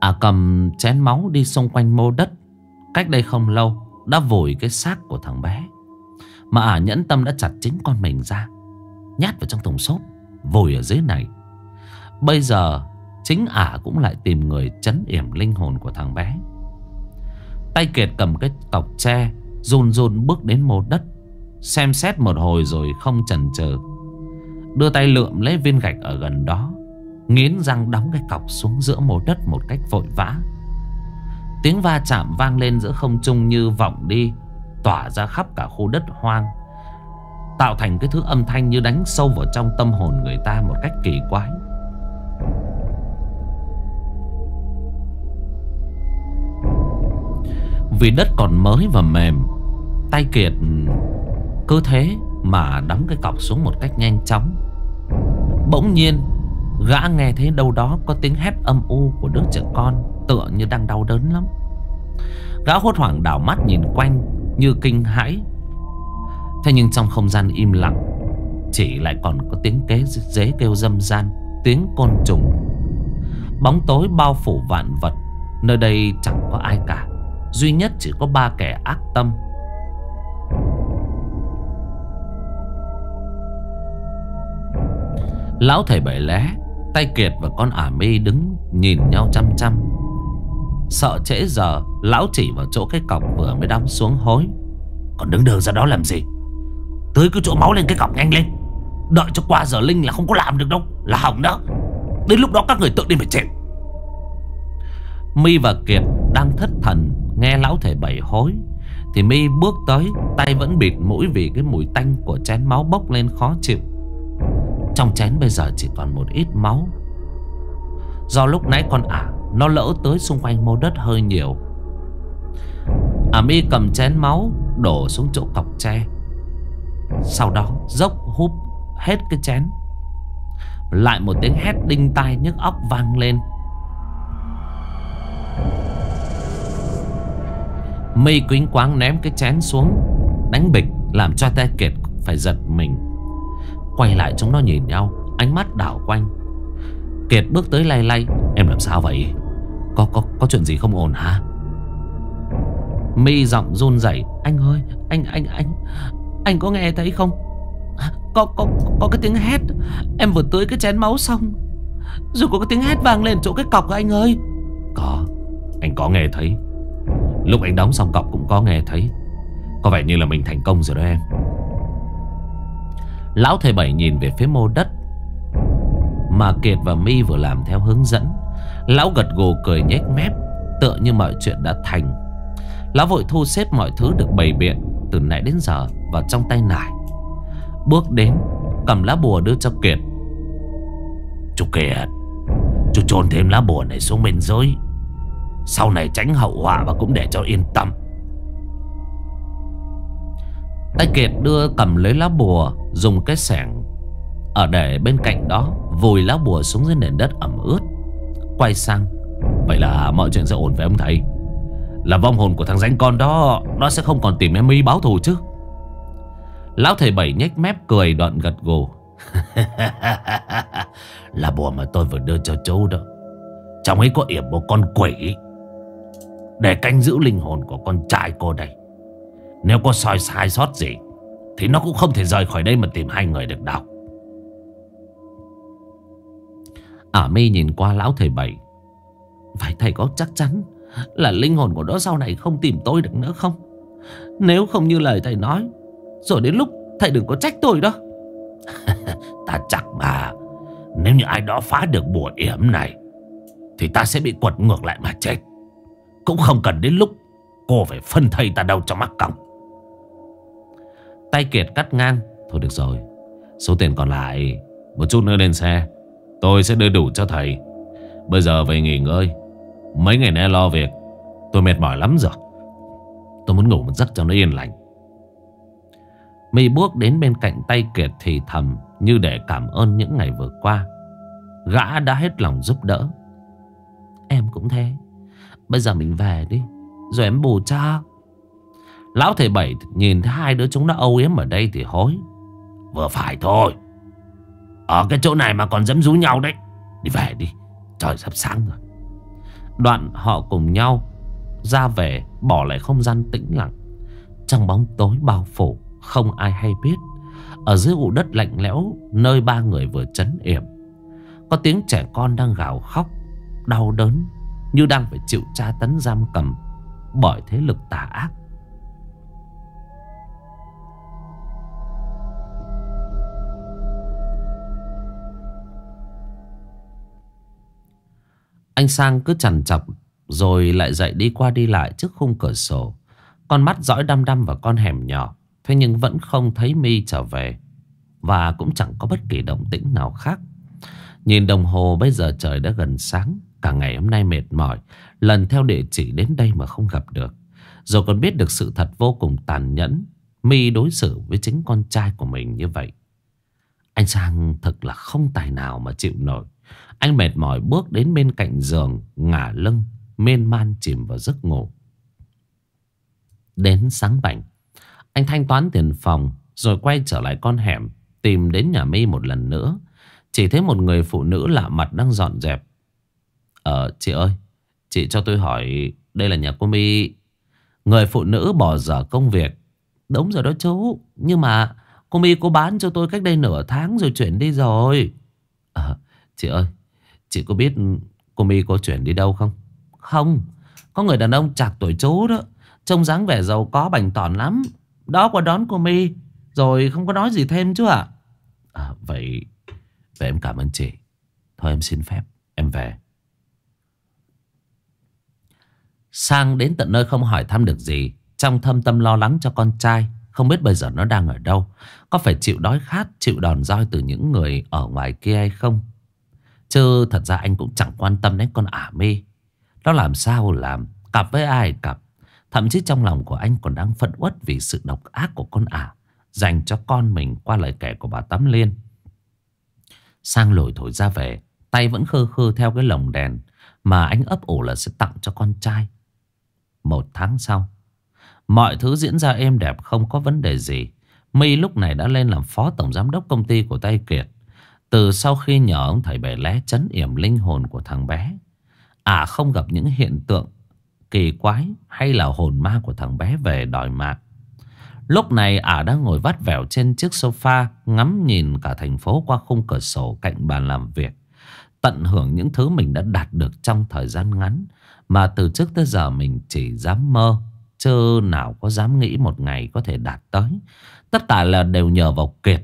À cầm chén máu đi xung quanh mô đất. Cách đây không lâu, đã vùi cái xác của thằng bé. Mà à nhẫn tâm đã chặt chính con mình ra. Nhát vào trong thùng xốp, Vùi ở dưới này. Bây giờ, chính ả cũng lại tìm người chấn yểm linh hồn của thằng bé. Tay Kiệt cầm cái cọc tre, Run run bước đến mô đất, Xem xét một hồi rồi không chần chờ Đưa tay lượm lấy viên gạch ở gần đó, Nghiến răng đóng cái cọc xuống giữa mồ đất một cách vội vã. Tiếng va chạm vang lên giữa không trung như vọng đi, Tỏa ra khắp cả khu đất hoang, Tạo thành cái thứ âm thanh như đánh sâu vào trong tâm hồn người ta một cách kỳ quái. Vì đất còn mới và mềm, Tay Kiệt, cứ thế mà đóng cái cọc xuống một cách nhanh chóng. Bỗng nhiên, Gã nghe thấy đâu đó có tiếng hét âm u của đứa trẻ con, Tựa như đang đau đớn lắm. Gã hốt hoảng đảo mắt nhìn quanh Như kinh hãi. Thế nhưng trong không gian im lặng, Chỉ lại còn có tiếng kế dế kêu dâm gian Tiếng côn trùng. Bóng tối bao phủ vạn vật, Nơi đây chẳng có ai cả. Duy nhất chỉ có ba kẻ ác tâm. Lão thầy bảy lé, Tay Kiệt và con ả mi đứng nhìn nhau chăm chăm. Sợ trễ giờ, Lão chỉ vào chỗ cái cọc vừa mới đóng xuống hối. Còn đứng đường ra đó làm gì? Tới cứ chỗ máu lên cái cọc nhanh lên. Đợi cho qua giờ Linh là không có làm được đâu, Là hỏng đó. Đến lúc đó các người tự đi phải chịu. Mi và Kiệt đang thất thần, Nghe lão thầy bảy hối, Thì Mi bước tới, Tay vẫn bịt mũi vì cái mùi tanh của chén máu bốc lên khó chịu. Trong chén bây giờ chỉ còn một ít máu. Do lúc nãy con ả, Nó lỡ tới xung quanh mô đất hơi nhiều. Ả mi cầm chén máu, Đổ xuống chỗ cọc tre. Sau đó, dốc húp hết cái chén. Lại một tiếng hét đinh tai nhức óc vang lên. Mi quính quáng ném cái chén xuống, Đánh bịch, Làm cho tay kiệt phải giật mình. Quay lại chúng nó nhìn nhau, Ánh mắt đảo quanh. Kiệt bước tới lay lay, Em làm sao vậy? Có có có chuyện gì không ổn hả? Mi giọng run rẩy, Anh ơi, anh anh anh Anh có nghe thấy không? Có có có cái tiếng hét. Em vừa tưới cái chén máu xong Rồi có cái tiếng hét vang lên chỗ cái cọc của anh ơi. Có, Anh có nghe thấy. Lúc anh đóng xong cọc cũng có nghe thấy. Có vẻ như là mình thành công rồi đó em. Lão thầy bảy nhìn về phía mô đất. Mà Kiệt và mi vừa làm theo hướng dẫn. Lão gật gù cười nhếch mép, Tựa như mọi chuyện đã thành. Lão vội thu xếp mọi thứ được bày biện Từ nãy đến giờ vào trong tay nải. Bước đến, Cầm lá bùa đưa cho Kiệt. Chú Kiệt, Chú trôn thêm lá bùa này xuống bên dưới. Sau này tránh hậu họa và cũng để cho yên tâm. Tay Kiệt đưa cầm lấy lá bùa Dùng cái sẻng. Ở để bên cạnh đó, Vùi lá bùa xuống dưới nền đất ẩm ướt. Quay sang, Vậy là mọi chuyện sẽ ổn với ông thầy? Là vong hồn của thằng danh con đó, Nó sẽ không còn tìm em mi báo thù chứ? Lão thầy bảy nhếch mép cười đoạn gật gù. Là bùa mà tôi vừa đưa cho chú đó. Trong ấy có yểm một con quỷ. Để canh giữ linh hồn của con trai cô đây. Nếu có soi sai sót gì thì nó cũng không thể rời khỏi đây mà tìm hai người được đâu. Ả mi nhìn qua lão thầy bảy. Vậy thầy có chắc chắn Là linh hồn của nó sau này không tìm tôi được nữa không? Nếu không như lời thầy nói, Rồi đến lúc thầy đừng có trách tôi đó. Ta chắc mà, Nếu như ai đó phá được bùa yểm này, Thì ta sẽ bị quật ngược lại mà chết. Cũng không cần đến lúc Cô phải phân thây ta đâu cho mắc còng Tay Kiệt cắt ngang. Thôi được rồi, Số tiền còn lại, Một chút nữa lên xe. Tôi sẽ đưa đủ cho thầy. Bây giờ về nghỉ ngơi. Mấy ngày nay lo việc. Tôi mệt mỏi lắm rồi. Tôi muốn ngủ một giấc cho nó yên lành. My bước đến bên cạnh tay Kiệt thì thầm Như để cảm ơn những ngày vừa qua. Gã đã hết lòng giúp đỡ. Em cũng thế. Bây giờ mình về đi. Rồi em bù cho. Lão thầy bảy nhìn thấy hai đứa chúng nó âu yếm ở đây thì hối. Vừa phải thôi. Ở cái chỗ này mà còn dám rú nhau đấy. Đi về đi. Trời sắp sáng rồi. Đoạn họ cùng nhau Ra về, bỏ lại không gian tĩnh lặng. Trong bóng tối bao phủ, Không ai hay biết. Ở dưới ụ đất lạnh lẽo, Nơi ba người vừa chấn yểm. Có tiếng trẻ con đang gào khóc, Đau đớn, Như đang phải chịu tra tấn giam cầm Bởi thế lực tà ác. Anh Sang cứ chằn chọc, Rồi lại dậy đi qua đi lại trước khung cửa sổ. Con mắt dõi đăm đăm vào con hẻm nhỏ, Thế nhưng vẫn không thấy mi trở về, Và cũng chẳng có bất kỳ động tĩnh nào khác. Nhìn đồng hồ, bây giờ trời đã gần sáng, Cả ngày hôm nay mệt mỏi, Lần theo địa chỉ đến đây mà không gặp được. Rồi còn biết được sự thật vô cùng tàn nhẫn, mi đối xử với chính con trai của mình như vậy. Anh Sang thật là không tài nào mà chịu nổi anh mệt mỏi bước đến bên cạnh giường, ngả lưng, mên man chìm vào giấc ngủ. Đến sáng bảnh, anh thanh toán tiền phòng, rồi quay trở lại con hẻm, tìm đến nhà mi một lần nữa. Chỉ thấy một người phụ nữ lạ mặt đang dọn dẹp. Ờ, chị ơi, chị cho tôi hỏi, đây là nhà cô mi Người phụ nữ bỏ dở công việc. Đúng rồi đó chú, nhưng mà cô mi cô bán cho tôi cách đây nửa tháng rồi chuyển đi rồi. Ờ, chị ơi, Chị có biết cô My có chuyển đi đâu không? Không. Có người đàn ông chạc tuổi chú đó. Trông dáng vẻ giàu có bành tỏn lắm. Đó qua đón cô My. Rồi không có nói gì thêm chứ ạ. À? Vậy Vậy em cảm ơn chị. Thôi em xin phép. Em về. Sang đến tận nơi không hỏi thăm được gì. Trong thâm tâm lo lắng cho con trai, Không biết bây giờ nó đang ở đâu. Có phải chịu đói khát, Chịu đòn roi từ những người ở ngoài kia hay không? Chứ thật ra anh cũng chẳng quan tâm đến con ả mê. Nó làm sao làm, Cặp với ai cặp. Thậm chí trong lòng của anh còn đang phẫn uất Vì sự độc ác của con ả, Dành cho con mình qua lời kể của bà Tắm Liên. Sang lồi thổi ra về, Tay vẫn khơ khơ theo cái lồng đèn Mà anh ấp ủ là sẽ tặng cho con trai. Một tháng sau, Mọi thứ diễn ra êm đẹp không có vấn đề gì. My lúc này đã lên làm phó tổng giám đốc công ty của Tây Kiệt từ sau khi nhờ ông thầy bẻ lé chấn yểm linh hồn của thằng bé À không gặp những hiện tượng kỳ quái hay là hồn ma của thằng bé về đòi mạng. Lúc này ả đang ngồi vắt vẻo trên chiếc sofa, Ngắm nhìn cả thành phố qua khung cửa sổ cạnh bàn làm việc, Tận hưởng những thứ mình đã đạt được trong thời gian ngắn Mà từ trước tới giờ mình chỉ dám mơ Chứ nào có dám nghĩ một ngày có thể đạt tới. Tất cả là đều nhờ vào Kiệt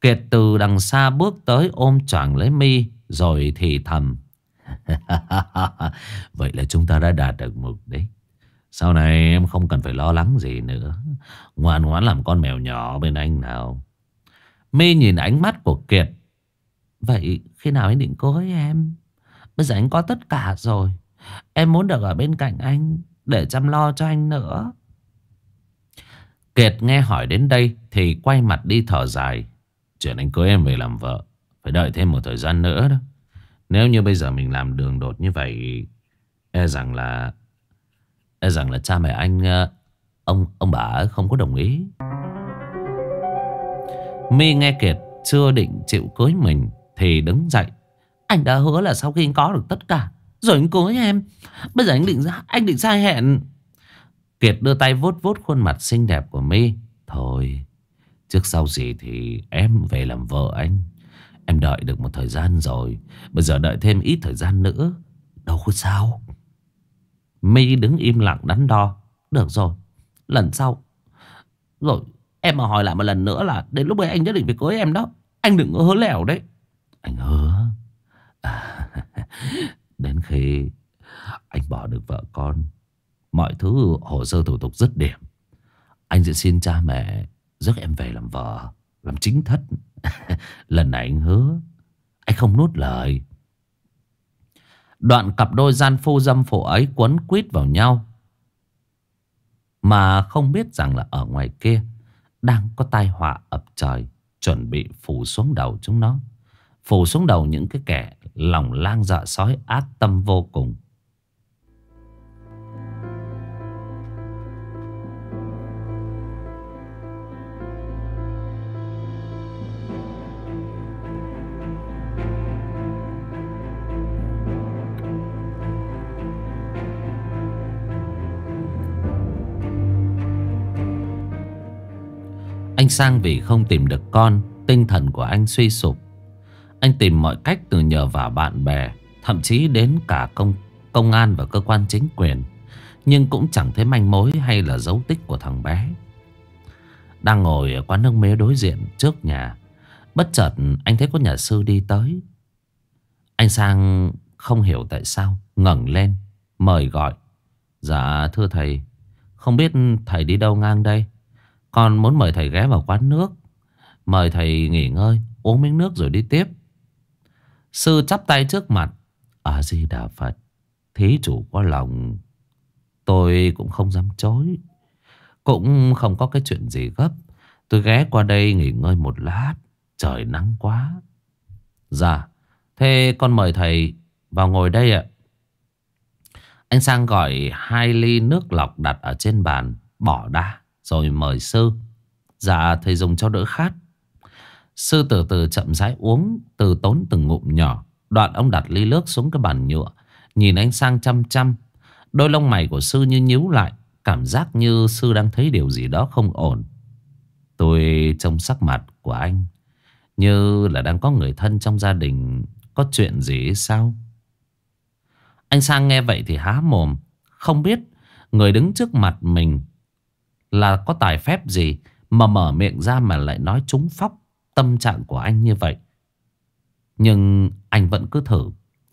Kiệt từ đằng xa bước tới ôm choàng lấy mi, Rồi thì thầm. Vậy là chúng ta đã đạt được mục đích. Sau này em không cần phải lo lắng gì nữa. Ngoan ngoãn làm con mèo nhỏ bên anh nào. Mi nhìn ánh mắt của Kiệt. Vậy khi nào anh định cưới em? Bây giờ anh có tất cả rồi. Em muốn được ở bên cạnh anh Để chăm lo cho anh nữa. Kiệt nghe hỏi đến đây Thì quay mặt đi thở dài. Chuyện anh cưới em về làm vợ, Phải đợi thêm một thời gian nữa đó. Nếu như bây giờ mình làm đường đột như vậy E rằng là E rằng là cha mẹ anh ờ, Ông ông bà không có đồng ý. Mi nghe Kiệt chưa định chịu cưới mình Thì đứng dậy. Anh đã hứa là sau khi anh có được tất cả, Rồi anh cưới em. Bây giờ anh định ra, anh định sai hẹn. Kiệt đưa tay vuốt vuốt khuôn mặt xinh đẹp của Mi. Thôi Trước sau gì thì em về làm vợ anh. Em đợi được một thời gian rồi. Bây giờ đợi thêm ít thời gian nữa. Đâu có sao. My đứng im lặng đắn đo. Được rồi. Lần sau. Rồi em mà hỏi lại một lần nữa là Đến lúc ấy anh nhất định phải cưới em đó. Anh đừng có hứa lẻo đấy. Anh hứa à, Đến khi Anh bỏ được vợ con Mọi thứ hồ sơ thủ tục rất điểm. Anh sẽ xin cha mẹ Rước em về làm vợ, Làm chính thất. Lần này anh hứa, Anh không nuốt lời. Đoạn cặp đôi gian phu dâm phụ ấy quấn quýt vào nhau, Mà không biết rằng là ở ngoài kia Đang có tai họa ập trời, Chuẩn bị phủ xuống đầu chúng nó. Phủ xuống đầu những cái kẻ Lòng lang dạ sói ác tâm vô cùng. Sang vì không tìm được con, Tinh thần của anh suy sụp. Anh tìm mọi cách từ nhờ vả bạn bè, Thậm chí đến cả công công an và cơ quan chính quyền, Nhưng cũng chẳng thấy manh mối hay là dấu tích của thằng bé. Đang ngồi ở quán nước mía đối diện trước nhà, Bất chợt anh thấy có nhà sư đi tới. Anh Sang không hiểu tại sao, ngẩng lên, Mời gọi. Dạ thưa thầy. Không biết thầy đi đâu ngang đây? Con muốn mời thầy ghé vào quán nước. Mời thầy nghỉ ngơi, Uống miếng nước rồi đi tiếp. Sư chắp tay trước mặt. À di đà Phật Thí chủ có lòng. Tôi cũng không dám chối. Cũng không có cái chuyện gì gấp. Tôi ghé qua đây nghỉ ngơi một lát. Trời nắng quá. Dạ Thế con mời thầy vào ngồi đây ạ. Anh Sang gọi hai ly nước lọc đặt ở trên bàn, Bỏ đá. Rồi mời sư. Dạ thầy dùng cho đỡ khát. Sư từ từ chậm rãi uống Từ tốn từng ngụm nhỏ. Đoạn ông đặt ly nước xuống cái bàn nhựa, Nhìn anh sang chăm chăm. Đôi lông mày của sư như nhíu lại, Cảm giác như sư đang thấy điều gì đó không ổn. Tôi trông sắc mặt của anh, Như là đang có người thân trong gia đình. Có chuyện gì sao? Anh sang nghe vậy thì há mồm, Không biết Người đứng trước mặt mình là có tài phép gì Mà mở miệng ra mà lại nói trúng phóc Tâm trạng của anh như vậy? Nhưng anh vẫn cứ thử.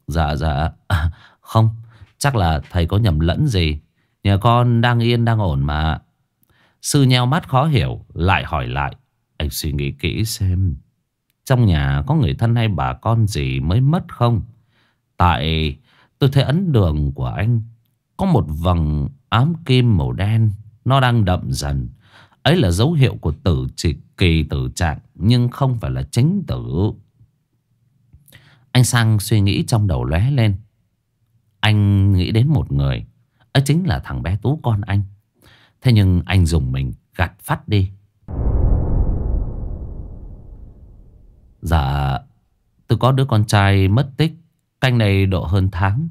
Dạ dạ. Không, Chắc là thầy có nhầm lẫn gì. Nhà con đang yên, đang ổn mà. Sư nheo mắt khó hiểu, Lại hỏi lại. Anh suy nghĩ kỹ xem, Trong nhà có người thân hay bà con gì mới mất không? Tại tôi thấy ấn đường của anh Có một vầng ám kim màu đen. Nó đang đậm dần. Ấy là dấu hiệu của tử trịch kỳ tử trạng, Nhưng không phải là chính tử. Anh Sang suy nghĩ trong đầu lóe lên. Anh nghĩ đến một người. Ấy chính là thằng bé Tú con anh. Thế nhưng anh dùng mình gạt phát đi. Dạ Tôi có đứa con trai mất tích. Canh này độ hơn tháng.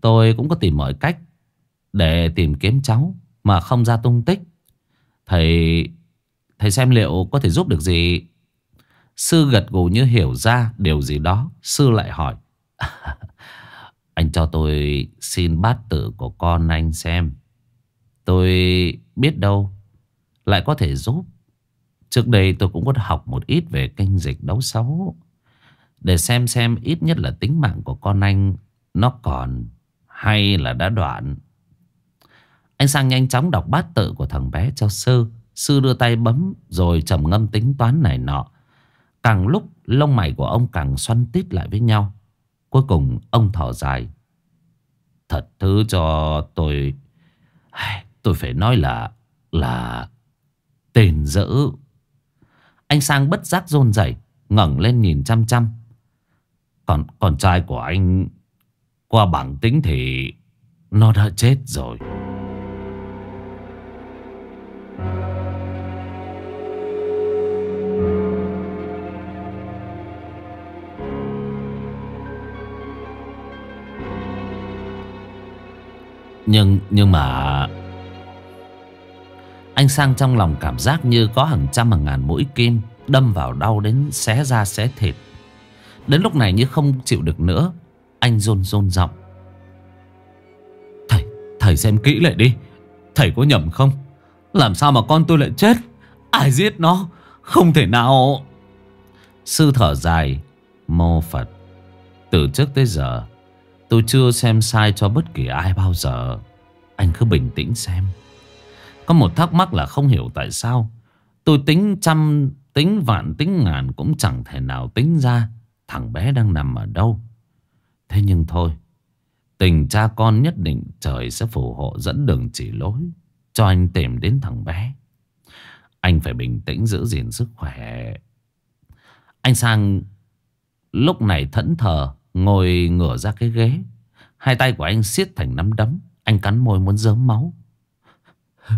Tôi cũng có tìm mọi cách Để tìm kiếm cháu. Mà không ra tung tích. Thầy Thầy xem liệu có thể giúp được gì? Sư gật gù như hiểu ra Điều gì đó, Sư lại hỏi. Anh cho tôi xin bát tử của con anh xem. Tôi biết đâu, Lại có thể giúp. Trước đây tôi cũng có học một ít về kinh dịch đấu xấu Để xem xem ít nhất là tính mạng của con anh Nó còn Hay là đã đoạn. Anh sang nhanh chóng đọc bát tự của thằng bé cho sư. Sư đưa tay bấm Rồi trầm ngâm tính toán này nọ. Càng lúc, lông mày của ông càng xoăn tít lại với nhau. Cuối cùng, ông thở dài. Thật thứ cho tôi Tôi phải nói là Là Tên dữ. Anh Sang bất giác rôn rẩy, ngẩng lên nhìn chăm chăm. Còn, con trai của anh, Qua bản tính thì Nó đã chết rồi. Nhưng nhưng mà Anh Sang trong lòng cảm giác như có hàng trăm hàng ngàn mũi kim Đâm vào đau đến xé da xé thịt. Đến lúc này như không chịu được nữa Anh rôn rôn giọng. Thầy, thầy xem kỹ lại đi Thầy có nhầm không? Làm sao mà con tôi lại chết? Ai giết nó? Không thể nào. Sư thở dài Mô Phật Từ trước tới giờ Tôi chưa xem sai cho bất kỳ ai bao giờ. Anh cứ bình tĩnh xem. Có một thắc mắc là không hiểu tại sao. Tôi tính trăm, Tính vạn, tính ngàn Cũng chẳng thể nào tính ra Thằng bé đang nằm ở đâu. Thế nhưng thôi, Tình cha con nhất định trời sẽ phù hộ dẫn đường chỉ lối Cho anh tìm đến thằng bé. Anh phải bình tĩnh giữ gìn sức khỏe. Anh sang lúc này thẫn thờ. Ngồi ngửa ra cái ghế. Hai tay của anh siết thành nắm đấm. Anh cắn môi muốn dớm máu.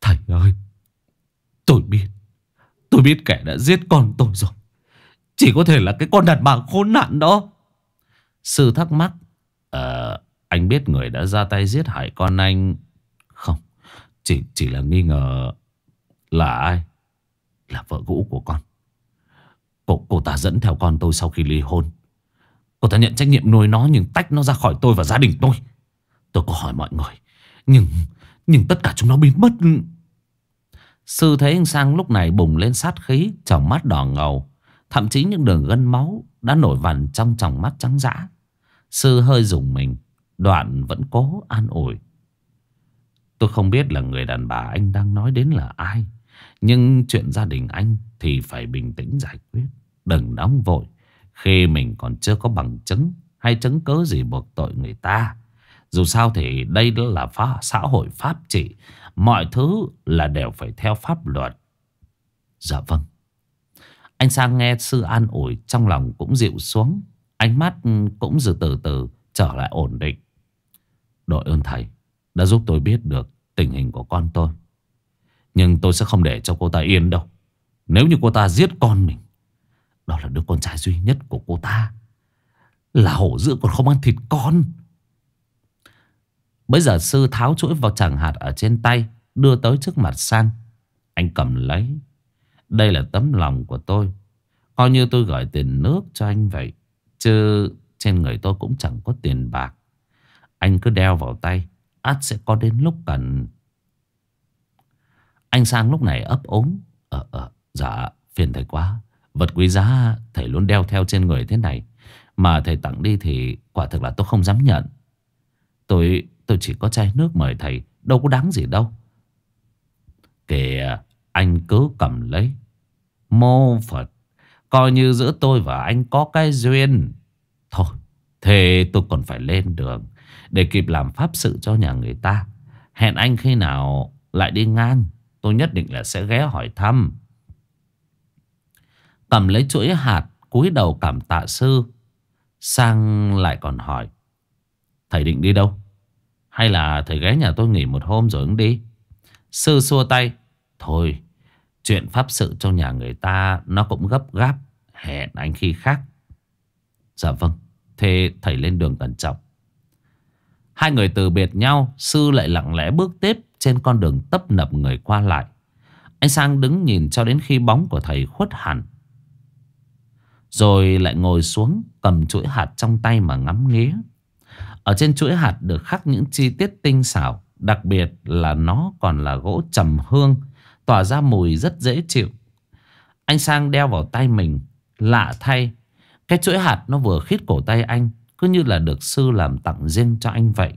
Thầy ơi Tôi biết. Tôi biết kẻ đã giết con tôi rồi. Chỉ có thể là cái con đàn bà khốn nạn đó. Sư thắc mắc Ờ Anh biết người đã ra tay giết hại con anh Không? Chỉ chỉ là nghi ngờ Là ai? Là vợ cũ của con Cô, cô ta dẫn theo con tôi sau khi ly hôn. Cô ta nhận trách nhiệm nuôi nó Nhưng tách nó ra khỏi tôi và gia đình tôi. Tôi có hỏi mọi người Nhưng nhưng tất cả chúng nó biến mất. Sư thấy anh Sang lúc này bùng lên sát khí Trong mắt đỏ ngầu. Thậm chí những đường gân máu Đã nổi vằn trong tròng mắt trắng dã. Sư hơi dùng mình Đoạn vẫn cố an ủi. Tôi không biết là người đàn bà anh đang nói đến là ai. Nhưng chuyện gia đình anh Thì phải bình tĩnh giải quyết. Đừng nóng vội. Khi mình còn chưa có bằng chứng Hay chứng cớ gì buộc tội người ta Dù sao thì đây là phá, xã hội pháp trị. Mọi thứ là đều phải theo pháp luật. Dạ vâng. Anh sang nghe sư an ủi Trong lòng cũng dịu xuống. Ánh mắt cũng từ từ từ trở lại ổn định. Đội ơn thầy Đã giúp tôi biết được tình hình của con tôi. Nhưng tôi sẽ không để cho cô ta yên đâu. Nếu như cô ta giết con mình, Đó là đứa con trai duy nhất của cô ta. Là hổ dữ còn không ăn thịt con. Bây giờ sư tháo chuỗi vào chẳng hạt ở trên tay, Đưa tới trước mặt sang. Anh cầm lấy. Đây là tấm lòng của tôi. Coi như tôi gửi tiền nước cho anh vậy, Chứ trên người tôi cũng chẳng có tiền bạc. Anh cứ đeo vào tay át sẽ có đến lúc cần. Anh sang lúc này ấp ống Ờ ờ dạ phiền thầy quá. Vật quý giá, thầy luôn đeo theo trên người thế này. Mà thầy tặng đi thì quả thực là tôi không dám nhận. Tôi tôi chỉ có chai nước mời thầy, Đâu có đáng gì đâu. Kìa anh cứ cầm lấy. Mô Phật, Coi như giữa tôi và anh có cái duyên. Thôi, Thế tôi còn phải lên đường Để kịp làm pháp sự cho nhà người ta. Hẹn anh khi nào lại đi ngang. Tôi nhất định là sẽ ghé hỏi thăm. Cầm lấy chuỗi hạt, cúi đầu cảm tạ sư. Sang lại còn hỏi, Thầy định đi đâu? Hay là thầy ghé nhà tôi nghỉ một hôm rồi ứng đi? Sư xua tay, Thôi, Chuyện pháp sự trong nhà người ta Nó cũng gấp gáp, Hẹn anh khi khác. Dạ vâng. Thế thầy lên đường cẩn trọng. Hai người từ biệt nhau, Sư lại lặng lẽ bước tiếp Trên con đường tấp nập người qua lại. Anh Sang đứng nhìn cho đến khi bóng của thầy khuất hẳn. Rồi lại ngồi xuống, Cầm chuỗi hạt trong tay mà ngắm nghía. Ở trên chuỗi hạt được khắc những chi tiết tinh xảo, Đặc biệt là nó còn là gỗ trầm hương, Tỏa ra mùi rất dễ chịu. Anh Sang đeo vào tay mình, Lạ thay. Cái chuỗi hạt nó vừa khít cổ tay anh cứ như là được sư làm tặng riêng cho anh vậy.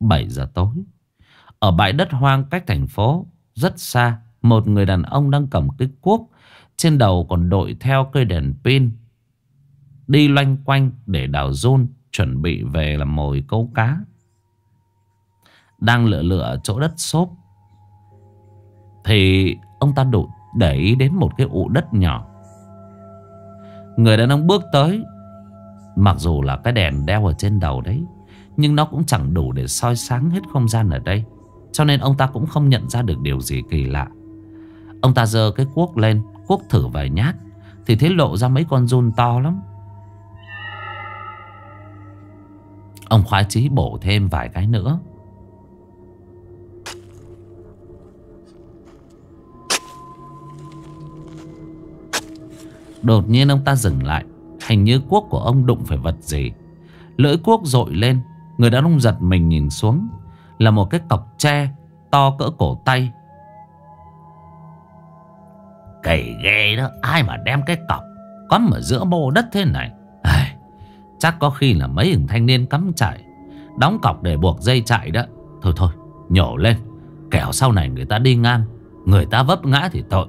7 giờ tối, Ở bãi đất hoang cách thành phố, Rất xa, Một người đàn ông đang cầm cái cuốc, Trên đầu còn đội theo cây đèn pin, Đi loanh quanh để đào rôn Chuẩn bị về làm mồi câu cá. Đang lựa lựa chỗ đất xốp, Thì ông ta đủ để ý đến một cái ụ đất nhỏ. Người đàn ông bước tới Mặc dù là cái đèn đeo ở trên đầu đấy, Nhưng nó cũng chẳng đủ để soi sáng hết không gian ở đây. Cho nên ông ta cũng không nhận ra được điều gì kỳ lạ. Ông ta giơ cái cuốc lên, Cuốc thử vài nhát, Thì thấy lộ ra mấy con run to lắm. Ông khoái chí bổ thêm vài cái nữa. Đột nhiên ông ta dừng lại. Hình như cuốc của ông đụng phải vật gì. Lưỡi cuốc dội lên Người đàn ông giật mình nhìn xuống Là một cái cọc tre To cỡ cổ tay. Cầy ghê đó Ai mà đem cái cọc Cắm ở giữa mô đất thế này? À, Chắc có khi là mấy thằng thanh niên cắm trại Đóng cọc để buộc dây chạy đó. Thôi thôi nhổ lên Kẻo sau này người ta đi ngang Người ta vấp ngã thì tội.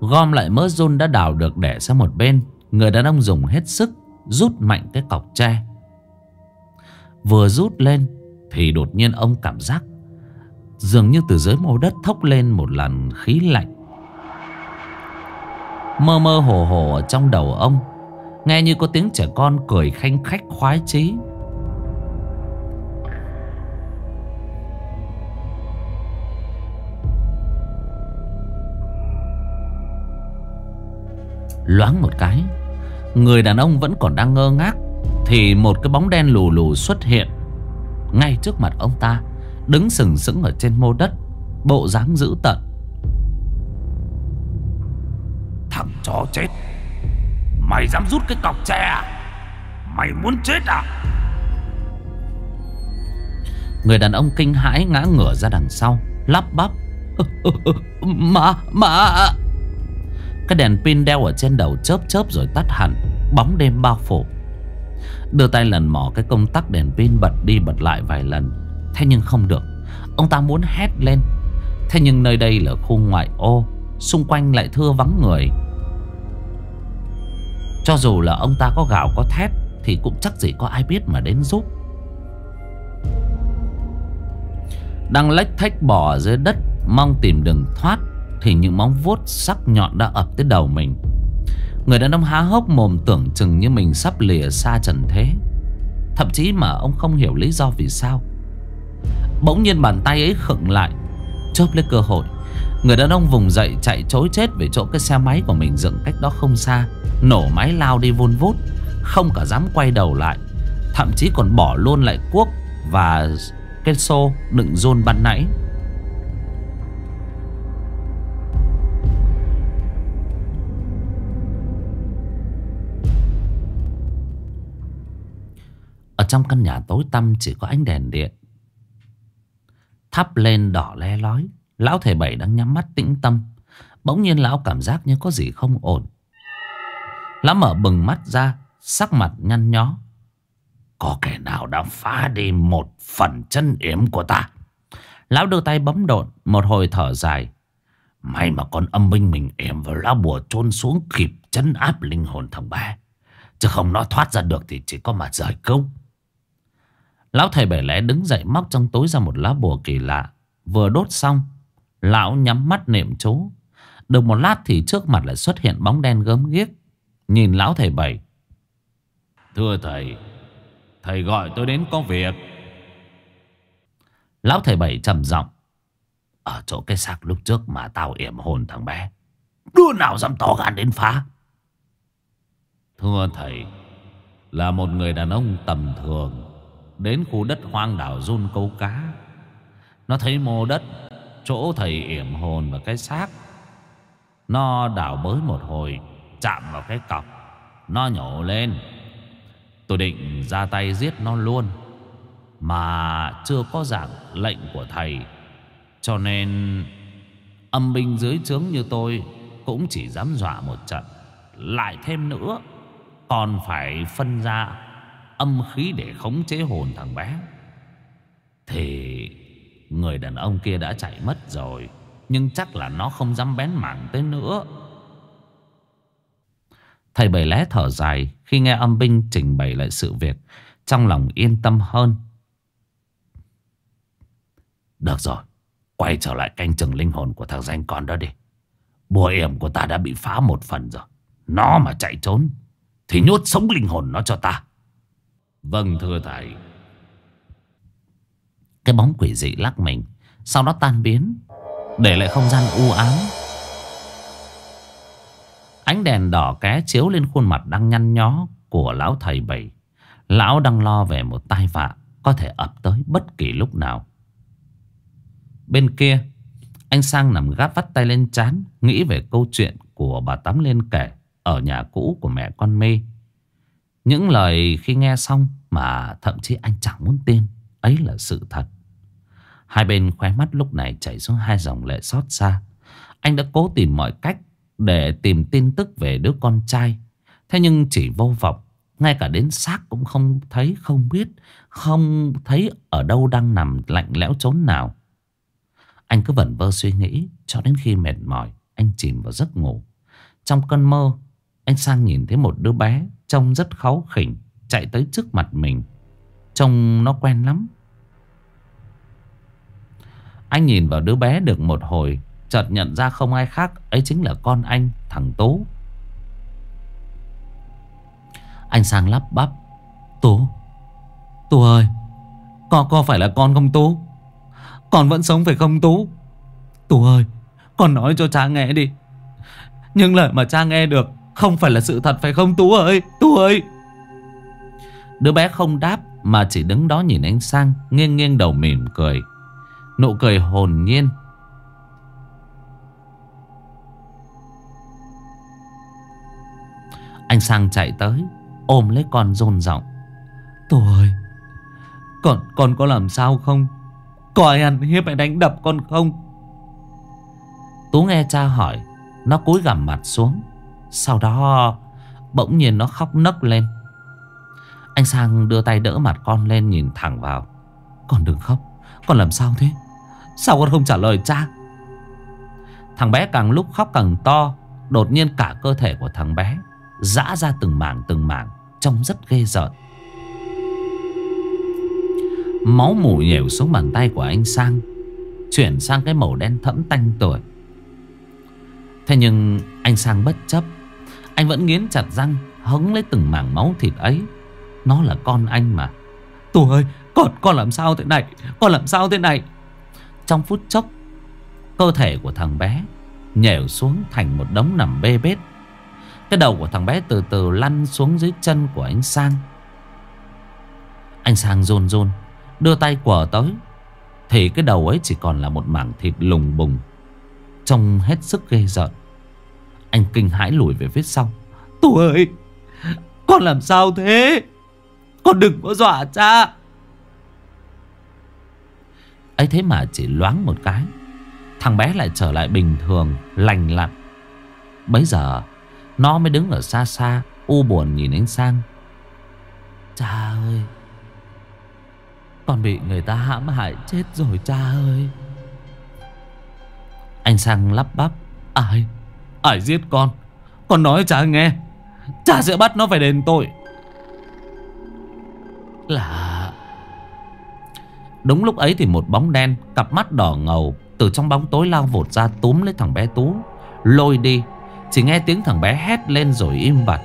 Gom lại mớ run đã đào được để sang một bên. Người đàn ông dùng hết sức, Rút mạnh cái cọc tre. Vừa rút lên Thì đột nhiên ông cảm giác Dường như từ dưới mô đất thốc lên một làn khí lạnh. Mơ mơ hồ hồ ở trong đầu ông, Nghe như có tiếng trẻ con cười khanh khách khoái chí. Loáng một cái Người đàn ông vẫn còn đang ngơ ngác Thì một cái bóng đen lù lù xuất hiện Ngay trước mặt ông ta Đứng sừng sững ở trên mô đất Bộ dáng dữ tận Thằng chó chết Mày dám rút cái cọc tre à? Mày muốn chết à? Người đàn ông kinh hãi ngã ngửa ra đằng sau Lắp bắp. Mà mà cái đèn pin đeo ở trên đầu chớp chớp rồi tắt hẳn, Bóng đêm bao phủ. Đưa tay lần mò cái công tắc đèn pin bật đi bật lại vài lần. Thế nhưng không được. Ông ta muốn hét lên. Thế nhưng nơi đây là khu ngoại ô, Xung quanh lại thưa vắng người. Cho dù là ông ta có gạo có thét, Thì cũng chắc gì có ai biết mà đến giúp. Đang lách thách bò dưới đất, Mong tìm đường thoát. Thì những móng vuốt sắc nhọn đã ập tới đầu mình. Người đàn ông há hốc mồm tưởng chừng như mình sắp lìa xa trần thế. Thậm chí mà ông không hiểu lý do vì sao. Bỗng nhiên bàn tay ấy khựng lại, Chớp lấy cơ hội. Người đàn ông vùng dậy chạy chối chết về chỗ cái xe máy của mình dựng cách đó không xa, Nổ máy lao đi vun vút, Không cả dám quay đầu lại. Thậm chí còn bỏ luôn lại cuốc Và cái xô đựng rôn ban nãy. Ở trong căn nhà tối tăm chỉ có ánh đèn điện. Thắp lên đỏ le lói, Lão thầy bảy đang nhắm mắt tĩnh tâm. Bỗng nhiên lão cảm giác như có gì không ổn. Lão mở bừng mắt ra, Sắc mặt nhăn nhó. Có kẻ nào đã phá đi một phần chân yếm của ta? Lão đưa tay bấm độn, Một hồi thở dài. May mà con âm binh mình yểm vào lá bùa trôn xuống kịp chấn áp linh hồn thằng bé. Chứ không nó thoát ra được thì chỉ có mà giải cứu. Lão thầy bảy lẽ đứng dậy móc trong túi ra một lá bùa kỳ lạ. Vừa đốt xong, Lão nhắm mắt niệm chú. Được một lát thì trước mặt lại xuất hiện bóng đen gớm ghiếc. Nhìn lão thầy bảy Thưa thầy Thầy gọi tôi đến có việc. Lão thầy bảy trầm giọng, Ở chỗ cái xác lúc trước mà tao yểm hồn thằng bé, Đứa nào dám to gan đến phá? Thưa thầy, Là một người đàn ông tầm thường Đến khu đất hoang đảo run câu cá. Nó thấy mô đất, Chỗ thầy yểm hồn và cái xác. Nó đảo bới một hồi, Chạm vào cái cọc. Nó nhổ lên. Tôi định ra tay giết nó luôn, Mà chưa có giảng lệnh của thầy. Cho nên, Âm binh dưới trướng như tôi Cũng chỉ dám dọa một trận. Lại thêm nữa, Còn phải phân ra. Âm khí để khống chế hồn thằng bé. Thì Người đàn ông kia đã chạy mất rồi, Nhưng chắc là nó không dám bén mảng tới nữa. Thầy bảy lé thở dài Khi nghe âm binh trình bày lại sự việc, Trong lòng yên tâm hơn. Được rồi, Quay trở lại canh chừng linh hồn của thằng danh con đó đi. Bùa yểm của ta đã bị phá một phần rồi, Nó mà chạy trốn Thì nhốt sống linh hồn nó cho ta. Vâng thưa thầy. Cái bóng quỷ dị lắc mình, Sau đó tan biến, Để lại không gian u ám. Ánh đèn đỏ ké chiếu lên khuôn mặt đang nhăn nhó Của lão thầy bảy. Lão đang lo về một tai vạ Có thể ập tới bất kỳ lúc nào. Bên kia, Anh Sang nằm gác vắt tay lên chán Nghĩ về câu chuyện của bà Tám lên kể Ở nhà cũ của mẹ con mê những lời khi nghe xong Mà thậm chí anh chẳng muốn tin, Ấy là sự thật. Hai bên khóe mắt lúc này chảy xuống hai dòng lệ xót xa. Anh đã cố tìm mọi cách Để tìm tin tức về đứa con trai. Thế nhưng chỉ vô vọng, Ngay cả đến xác cũng không thấy, không biết, Không thấy ở đâu đang nằm lạnh lẽo trốn nào. Anh cứ vẩn vơ suy nghĩ Cho đến khi mệt mỏi, Anh chìm vào giấc ngủ. Trong cơn mơ anh sang nhìn thấy một đứa bé Trông rất kháu khỉnh Chạy tới trước mặt mình. Trông nó quen lắm. Anh nhìn vào đứa bé được một hồi Chợt nhận ra không ai khác Ấy chính là con anh thằng Tú Anh sang lắp bắp Tú Tú ơi Có, có phải là con không Tú Con vẫn sống phải không Tú Tú ơi Con nói cho cha nghe đi. Nhưng lời mà cha nghe được không phải là sự thật phải không Tú ơi? Tú ơi! Đứa bé không đáp Mà chỉ đứng đó nhìn anh Sang Nghiêng nghiêng đầu mỉm cười. Nụ cười hồn nhiên. Anh Sang chạy tới Ôm lấy con rôn rộng Tú ơi! Con, con có làm sao không? Có ai ăn hiếp hay đánh đập con không? Tú nghe cha hỏi Nó cúi gằm mặt xuống. Sau đó, Bỗng nhiên nó khóc nấc lên. Anh Sang đưa tay đỡ mặt con lên nhìn thẳng vào. Con đừng khóc, Con làm sao thế? Sao con không trả lời cha? Thằng bé càng lúc khóc càng to, Đột nhiên cả cơ thể của thằng bé Dã ra từng mảng từng mảng, Trông rất ghê rợn. Máu mủ nhiều xuống bàn tay của anh Sang, Chuyển sang cái màu đen thẫm tanh tuổi Thế nhưng anh Sang bất chấp anh vẫn nghiến chặt răng Hứng lấy từng mảng máu thịt ấy. Nó là con anh mà. Tù ơi con, con làm sao thế này? Con làm sao thế này? Trong phút chốc Cơ thể của thằng bé Nhẻo xuống thành một đống nằm bê bết. Cái đầu của thằng bé từ từ lăn xuống dưới chân của anh Sang. Anh Sang rôn rôn Đưa tay quờ tới. Thì cái đầu ấy chỉ còn là một mảng thịt lùng bùng Trông hết sức ghê rợn. Anh kinh hãi lùi về phía sau. Tú ơi, Con làm sao thế? Con đừng có dọa cha. Ấy thế mà chỉ loáng một cái, Thằng bé lại trở lại bình thường, Lành lặn. Bấy giờ, Nó mới đứng ở xa xa, U buồn nhìn anh Sang. Cha ơi, Con bị người ta hãm hại chết rồi cha ơi. Anh Sang lắp bắp, Ai? Ai giết con? Con nói cha nghe. Cha sẽ bắt nó phải đền tội. Là Đúng lúc ấy thì một bóng đen, Cặp mắt đỏ ngầu, Từ trong bóng tối lao vụt ra túm lấy thằng bé Tú. Lôi đi. Chỉ nghe tiếng thằng bé hét lên rồi im bặt.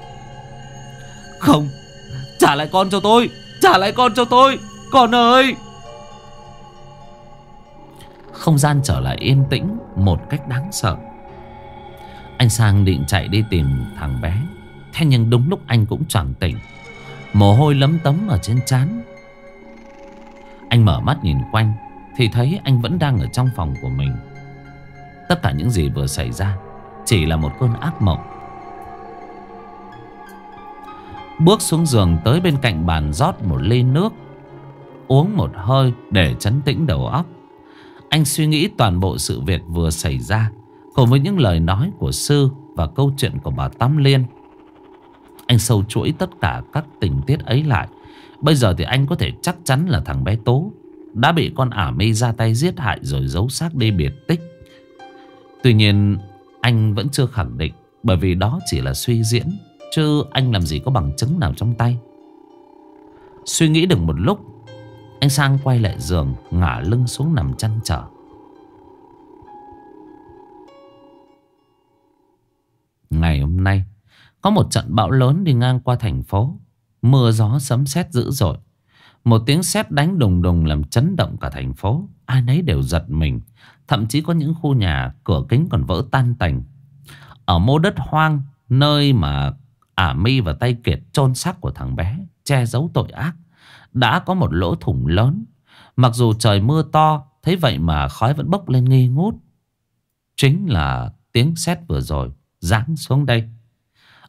Không, Trả lại con cho tôi, Trả lại con cho tôi, Con ơi! Không gian trở lại yên tĩnh Một cách đáng sợ. Anh Sang định chạy đi tìm thằng bé. Thế nhưng đúng lúc anh cũng chẳng tỉnh. Mồ hôi lấm tấm ở trên trán. Anh mở mắt nhìn quanh, Thì thấy anh vẫn đang ở trong phòng của mình. Tất cả những gì vừa xảy ra Chỉ là một cơn ác mộng. Bước xuống giường tới bên cạnh bàn rót một ly nước, Uống một hơi để chấn tĩnh đầu óc. Anh suy nghĩ toàn bộ sự việc vừa xảy ra. Cùng với những lời nói của sư Và câu chuyện của bà Tam Liên, Anh sâu chuỗi tất cả các tình tiết ấy lại. Bây giờ thì anh có thể chắc chắn là thằng bé Tố Đã bị con ả mây ra tay giết hại rồi giấu xác đi biệt tích. Tuy nhiên, anh vẫn chưa khẳng định, Bởi vì đó chỉ là suy diễn, Chứ anh làm gì có bằng chứng nào trong tay. Suy nghĩ được một lúc, Anh Sang quay lại giường, Ngả lưng xuống nằm chăn trở. Ngày hôm nay, Có một trận bão lớn đi ngang qua thành phố. Mưa gió sấm sét dữ dội. Một tiếng sét đánh đùng đùng Làm chấn động cả thành phố. Ai nấy đều giật mình. Thậm chí có những khu nhà, cửa kính còn vỡ tan tành. Ở mô đất hoang, Nơi mà Ả mi và tay kiệt chôn xác của thằng bé, Che giấu tội ác, Đã có một lỗ thủng lớn. Mặc dù trời mưa to Thế vậy mà khói vẫn bốc lên nghi ngút. Chính là tiếng sét vừa rồi. Giáng xuống đây.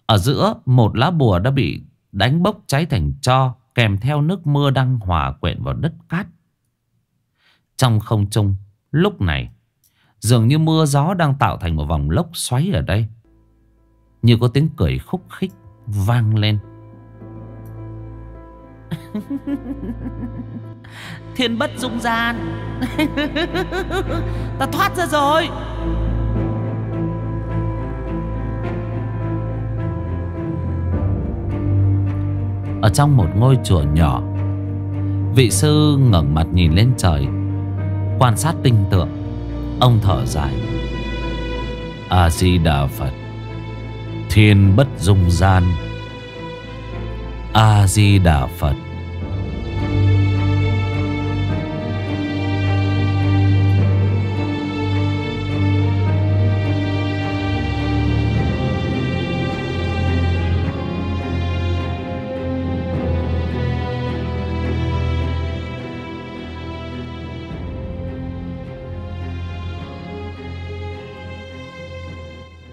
Ở giữa, một lá bùa đã bị Đánh bốc cháy thành cho Kèm theo nước mưa đang hòa quyện vào đất cát. Trong không trung, Lúc này, Dường như mưa gió đang tạo thành một vòng lốc xoáy ở đây. Như có tiếng cười khúc khích Vang lên. Thiên bất dung gian. Ta thoát ra rồi. Ở trong một ngôi chùa nhỏ. Vị sư ngẩng mặt nhìn lên trời, Quan sát tinh tượng. Ông thở dài. A-di-đà Phật, Thiên bất dung gian. A-di-đà Phật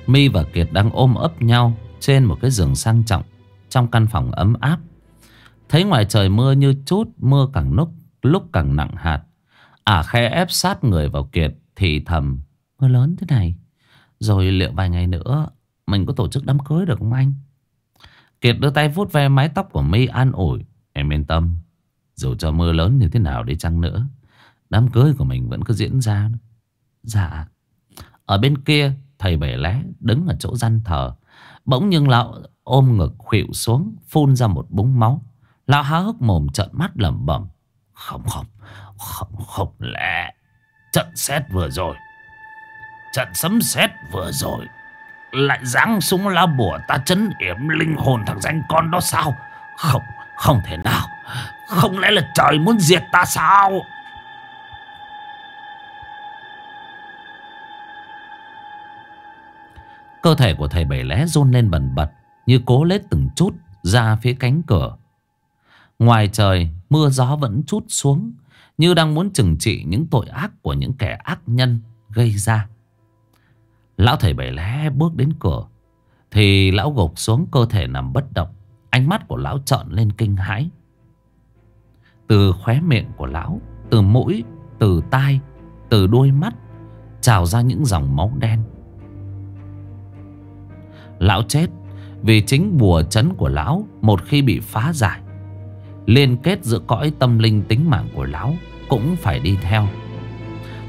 My và Kiệt đang ôm ấp nhau trên một cái giường sang trọng trong căn phòng ấm áp. Thấy ngoài trời mưa như chút, mưa càng lúc, lúc càng nặng hạt. Ả khe ép sát người vào Kiệt thì thầm. Mưa lớn thế này, rồi liệu vài ngày nữa mình có tổ chức đám cưới được không anh? Kiệt đưa tay vuốt ve mái tóc của My an ủi. Em yên tâm, dù cho mưa lớn như thế nào đi chăng nữa, đám cưới của mình vẫn cứ diễn ra. Dạ. Ở bên kia, thầy bể lé đứng ở chỗ gian thờ. Bỗng nhưng lão ôm ngực khuỵu xuống, phun ra một búng máu. Lão há hốc mồm trợn mắt lẩm bẩm. Không không, không không lẽ trận xét vừa rồi, trận sấm xét vừa rồi lại giáng súng lá bùa ta chấn yểm linh hồn thằng danh con đó sao? Không, không thể nào. Không lẽ là trời muốn diệt ta sao? Cơ thể của thầy bảy lé run lên bẩn bật, Như cố lết từng chút ra phía cánh cửa. Ngoài trời, mưa gió vẫn chút xuống, Như đang muốn trừng trị những tội ác của những kẻ ác nhân gây ra. Lão thầy bảy lé bước đến cửa, Thì lão gục xuống cơ thể nằm bất động, Ánh mắt của lão trợn lên kinh hãi. Từ khóe miệng của lão, Từ mũi, Từ tai, Từ đuôi mắt, Trào ra những dòng máu đen. Lão chết Vì chính bùa chấn của lão Một khi bị phá giải. Liên kết giữa cõi tâm linh tính mạng của lão Cũng phải đi theo.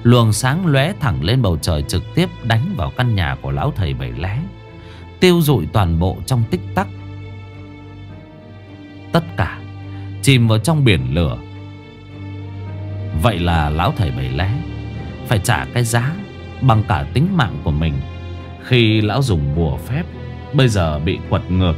Luồng sáng lóe thẳng lên bầu trời trực tiếp đánh vào căn nhà của lão thầy bảy lé, Tiêu dụi toàn bộ trong tích tắc. Tất cả chìm vào trong biển lửa. Vậy là lão thầy bảy lé Phải trả cái giá bằng cả tính mạng của mình Khi lão dùng bùa phép Bây giờ bị quật ngược.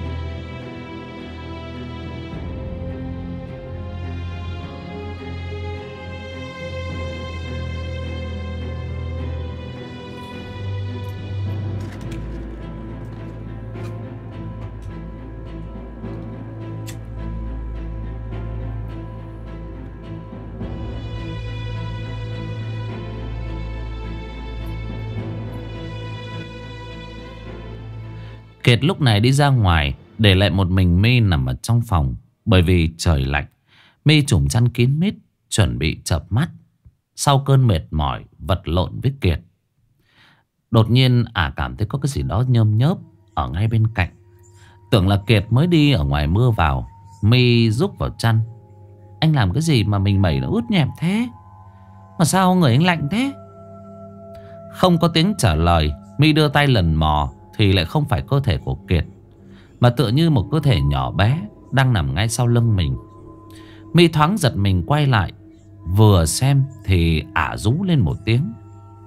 Kiệt lúc này đi ra ngoài, Để lại một mình mi nằm ở trong phòng. Bởi vì trời lạnh mi trùng chăn kín mít, Chuẩn bị chập mắt. Sau cơn mệt mỏi, vật lộn với Kiệt. Đột nhiên, ả cảm thấy có cái gì đó nhơm nhớp Ở ngay bên cạnh. Tưởng là Kiệt mới đi ở ngoài mưa vào mi rúc vào chăn. Anh làm cái gì mà mình mẩy nó ướt nhẹp thế? Mà sao người anh lạnh thế? Không có tiếng trả lời mi đưa tay lần mò thì lại không phải cơ thể của Kiệt, Mà tựa như một cơ thể nhỏ bé Đang nằm ngay sau lưng mình. Mi thoáng giật mình quay lại, Vừa xem thì ả rú lên một tiếng.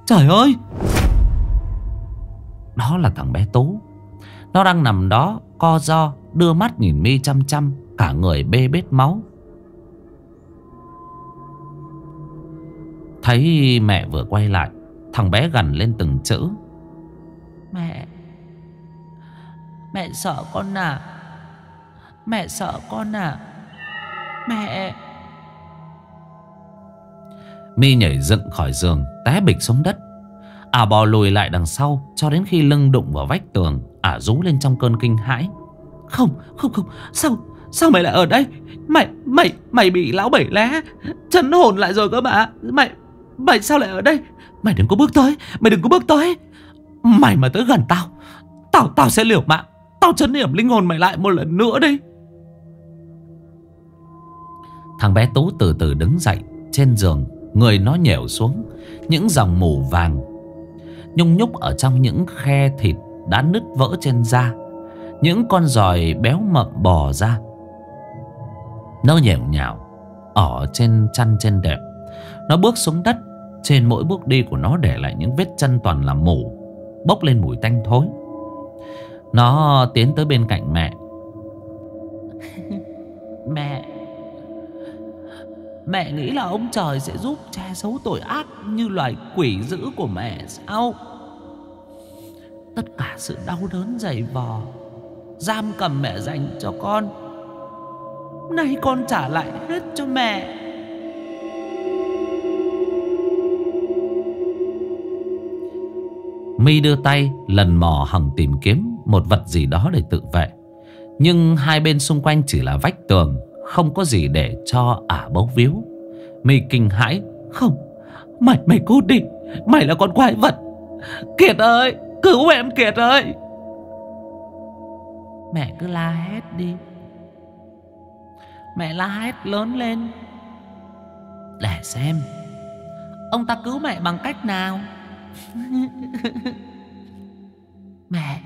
Trời ơi! Đó là thằng bé Tú. Nó đang nằm đó, Co do đưa mắt nhìn mi chăm chăm, Cả người bê bết máu. Thấy mẹ vừa quay lại, Thằng bé gần lên từng chữ. Mẹ Mẹ sợ con à? Mẹ sợ con à? Mẹ. Mi nhảy dựng khỏi giường, Té bịch xuống đất. Ả bò lùi lại đằng sau Cho đến khi lưng đụng vào vách tường, Ả rú lên trong cơn kinh hãi. Không không không, Sao sao mày lại ở đây? Mày mày mày bị lão bảy lé. Chân hồn lại rồi cơ mà. Mày mày sao lại ở đây? Mày đừng có bước tới, Mày đừng có bước tới. Mày mà tới gần tao Tao tao sẽ liều mạng. Tao chấn điểm linh hồn mày lại một lần nữa đi. Thằng bé Tú từ từ đứng dậy, Trên giường, Người nó nhẻo xuống, Những dòng mù vàng Nhung nhúc ở trong những khe thịt Đã nứt vỡ trên da. Những con giòi béo mập bò ra. Nó nhẻo nhào Ở trên chăn trên đệm. Nó bước xuống đất, Trên mỗi bước đi của nó để lại những vết chân toàn là mù, Bốc lên mùi tanh thối nó tiến tới bên cạnh mẹ. Mẹ. Mẹ nghĩ là ông trời sẽ giúp che giấu tội ác Như loài quỷ dữ của mẹ sao? Tất cả sự đau đớn dày vò, Giam cầm mẹ dành cho con. Nay con trả lại hết cho mẹ. Mi đưa tay, lần mò hằng tìm kiếm một vật gì đó để tự vệ. Nhưng hai bên xung quanh chỉ là vách tường, Không có gì để cho ả bấu víu. My kinh hãi, Không, Mày mày cút đi, Mày là con quái vật. Kiệt ơi, Cứu em, Kiệt ơi. Mẹ cứ la hét đi. Mẹ la hét lớn lên. Để xem, Ông ta cứu mẹ bằng cách nào? Mẹ.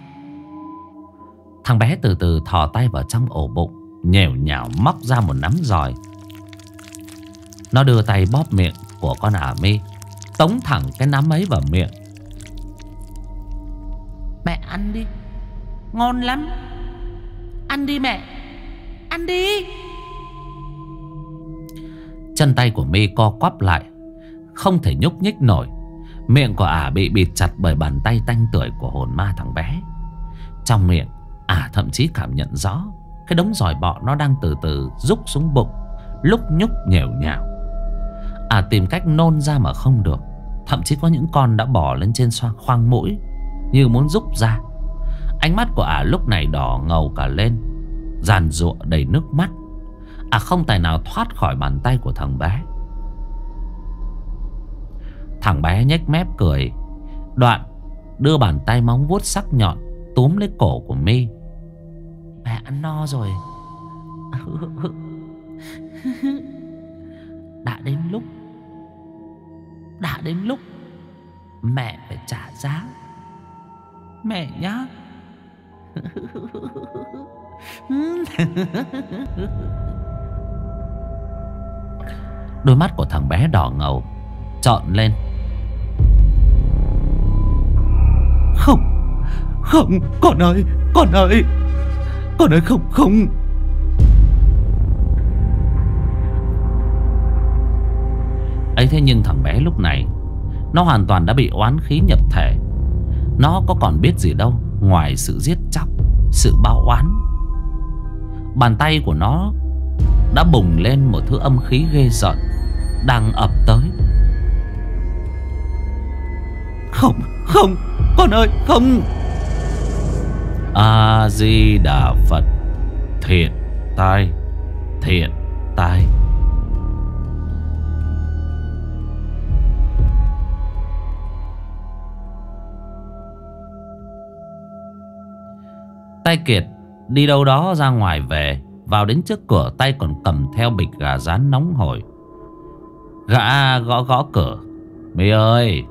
Thằng bé từ từ thò tay vào trong ổ bụng Nhèo nhào móc ra một nắm giỏi Nó đưa tay bóp miệng của con ả mi Tống thẳng cái nắm ấy vào miệng. Mẹ ăn đi. Ngon lắm. Ăn đi mẹ. Ăn đi. Chân tay của mi co quắp lại Không thể nhúc nhích nổi Miệng của ả bị bịt chặt bởi bàn tay tanh tưởi của hồn ma thằng bé. Trong miệng, ả thậm chí cảm nhận rõ Cái đống giỏi bọ nó đang từ từ rút xuống bụng, Lúc nhúc nhều nhào. Ả tìm cách nôn ra mà không được, Thậm chí có những con đã bỏ lên trên khoang mũi Như muốn rút ra. Ánh mắt của ả lúc này đỏ ngầu cả lên, Giàn rụa đầy nước mắt. Ả không tài nào thoát khỏi bàn tay của thằng bé. Thằng bé nhếch mép cười. Đoạn đưa bàn tay móng vuốt sắc nhọn Túm lấy cổ của mi. Mẹ ăn no rồi. Đã đến lúc. Đã đến lúc Mẹ phải trả giá. Mẹ nhá. Đôi mắt của thằng bé đỏ ngầu. Trọn lên. Không Không, Con ơi Con ơi Con ơi, không không. Ấy thế nhưng thằng bé lúc này, Nó hoàn toàn đã bị oán khí nhập thể. Nó có còn biết gì đâu, Ngoài sự giết chóc, Sự báo oán. Bàn tay của nó Đã bùng lên một thứ âm khí ghê rợn Đang ập tới. Không Không, Con ơi, không. A-di-đà Phật, Thiện tai Thiện tai. Tay Kiệt đi đâu đó ra ngoài về, Vào đến trước cửa tay còn cầm theo bịch gà rán nóng hổi. Gã gõ gõ cửa. My ơi!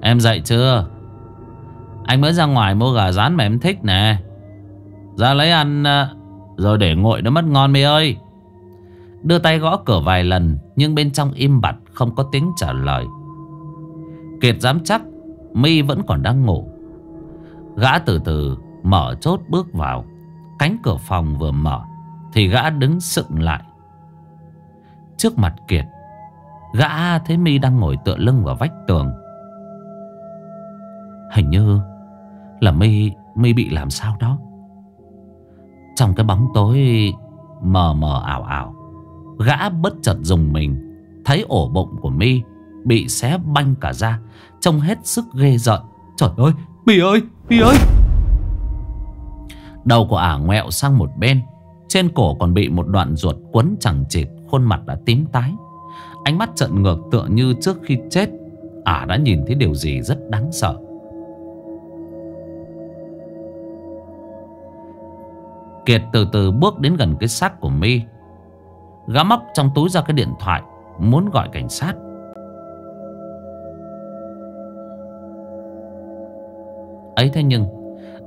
Em dậy chưa? Anh mới ra ngoài mua gà rán mà em thích nè. Ra lấy ăn à, Rồi để nguội nó mất ngon mi ơi. Đưa tay gõ cửa vài lần, Nhưng bên trong im bặt, Không có tiếng trả lời. Kiệt dám chắc, My vẫn còn đang ngủ. Gã từ từ Mở chốt bước vào. Cánh cửa phòng vừa mở, Thì gã đứng sững lại. Trước mặt Kiệt, Gã thấy mi đang ngồi tựa lưng vào vách tường. Hình như Là mi mi bị làm sao đó. Trong cái bóng tối Mờ mờ ảo ảo, Gã bất chợt dùng mình, Thấy ổ bụng của mi Bị xé banh cả ra, Trông hết sức ghê giận Trời ơi, mi ơi mi ơi! Đầu của ả ngoẹo sang một bên, Trên cổ còn bị một đoạn ruột quấn chẳng chịt, Khuôn mặt đã tím tái. Ánh mắt trận ngược tựa như trước khi chết, Ả đã nhìn thấy điều gì rất đáng sợ. Kiệt từ từ bước đến gần cái xác của My, Gã móc trong túi ra cái điện thoại Muốn gọi cảnh sát. Ấy thế nhưng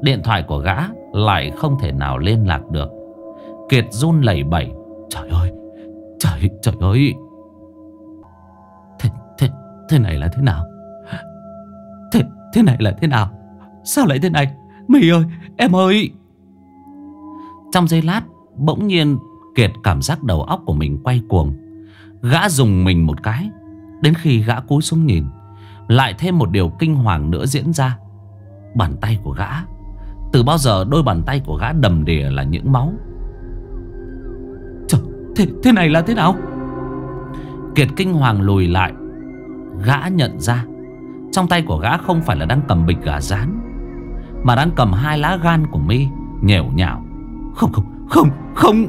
Điện thoại của gã lại không thể nào liên lạc được. Kiệt run lẩy bẩy Trời ơi Trời trời ơi! Thế, thế, thế này là thế nào? Thế, thế này là thế nào? Sao lại thế này? Mì ơi em ơi! Trong giây lát Bỗng nhiên Kiệt cảm giác đầu óc của mình quay cuồng. Gã dùng mình một cái Đến khi gã cúi xuống nhìn Lại thêm một điều kinh hoàng nữa diễn ra. Bàn tay của gã từ bao giờ đôi bàn tay của gã đầm đìa là những máu? Trời, thế, thế này là thế nào? Kiệt kinh hoàng lùi lại. Gã nhận ra Trong tay của gã không phải là đang cầm bịch gà rán Mà đang cầm hai lá gan của mi Nhẻo nhảo không không không không.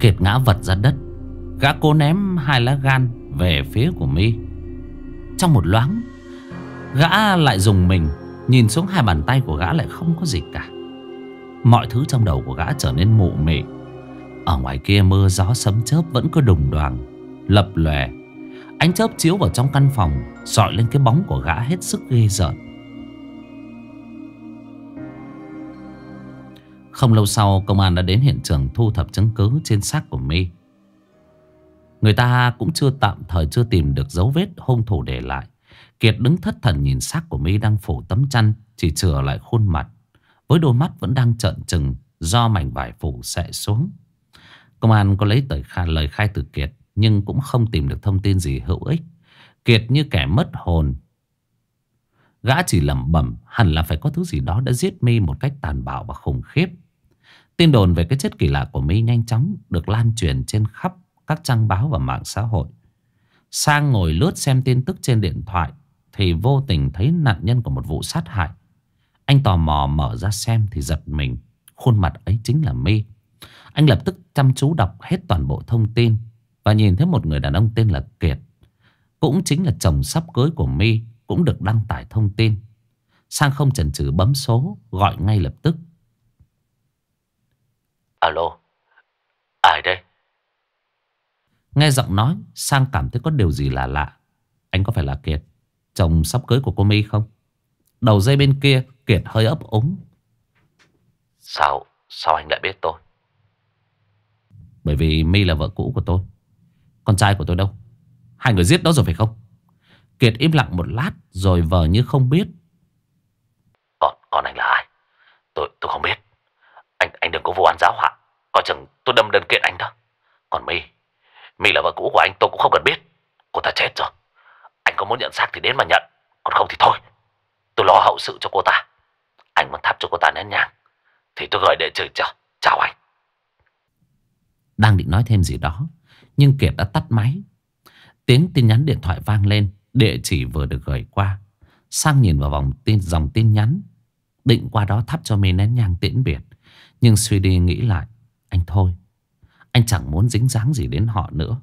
Kiệt ngã vật ra đất. Gã cố ném hai lá gan Về phía của mi trong một loáng, Gã lại dùng mình, Nhìn xuống hai bàn tay của gã lại không có gì cả. Mọi thứ trong đầu của gã trở nên mụ mị. Ở ngoài kia mưa gió sấm chớp Vẫn cứ đùng đoàn Lập lòe. Ánh chớp chiếu vào trong căn phòng sọi lên cái bóng của gã hết sức ghê rợn. Không lâu sau, công an đã đến hiện trường thu thập chứng cứ trên xác của My. Người ta cũng chưa tạm thời chưa tìm được dấu vết hung thủ để lại. Kiệt đứng thất thần nhìn xác của My đang phủ tấm chăn chỉ chừa lại khuôn mặt. Với đôi mắt vẫn đang trợn trừng do mảnh vải phủ xệ xuống. Công an có lấy khai, lời khai từ Kiệt nhưng cũng không tìm được thông tin gì hữu ích. Kiệt như kẻ mất hồn. Gã chỉ lẩm bẩm hẳn là phải có thứ gì đó đã giết mi một cách tàn bạo và khủng khiếp. Tin đồn về cái chết kỳ lạ của My nhanh chóng được lan truyền trên khắp các trang báo và mạng xã hội. Sang ngồi lướt xem tin tức trên điện thoại thì vô tình thấy nạn nhân của một vụ sát hại. Anh tò mò mở ra xem thì giật mình. Khuôn mặt ấy chính là My. Anh lập tức chăm chú đọc hết toàn bộ thông tin và nhìn thấy một người đàn ông tên là Kiệt. Cũng chính là chồng sắp cưới của My cũng được đăng tải thông tin. Sang không chần chừ bấm số, gọi ngay lập tức. Alo, Ai đây Nghe giọng nói Sang cảm thấy có điều gì là lạ. Anh có phải là Kiệt Chồng sắp cưới của cô My không? Đầu dây bên kia Kiệt hơi ấp úng. Sao Sao anh lại biết tôi? Bởi vì My là vợ cũ của tôi. Con trai của tôi đâu? Hai người giết đó rồi phải không? Kiệt im lặng một lát Rồi vờ như không biết. Còn, còn anh là ai? Tôi tôi không biết. Anh anh đừng có vụ án giáo họa. Coi chừng tôi đâm đơn kiện anh đó. Còn My My là vợ cũ của anh, tôi cũng không cần biết. Cô ta chết rồi. Anh có muốn nhận xác thì đến mà nhận, Còn không thì thôi. Tôi lo hậu sự cho cô ta. Anh muốn thắp cho cô ta nén nhang. Thì tôi gửi địa chỉ cho, Chào anh. Đang định nói thêm gì đó, Nhưng Kiệt đã tắt máy. Tiếng tin nhắn điện thoại vang lên Địa chỉ vừa được gửi qua. Sang nhìn vào vòng tin, dòng tin nhắn. Định qua đó thắp cho mi nén nhang tiễn biệt. Nhưng suy đi nghĩ lại, Anh thôi. Anh chẳng muốn dính dáng gì đến họ nữa.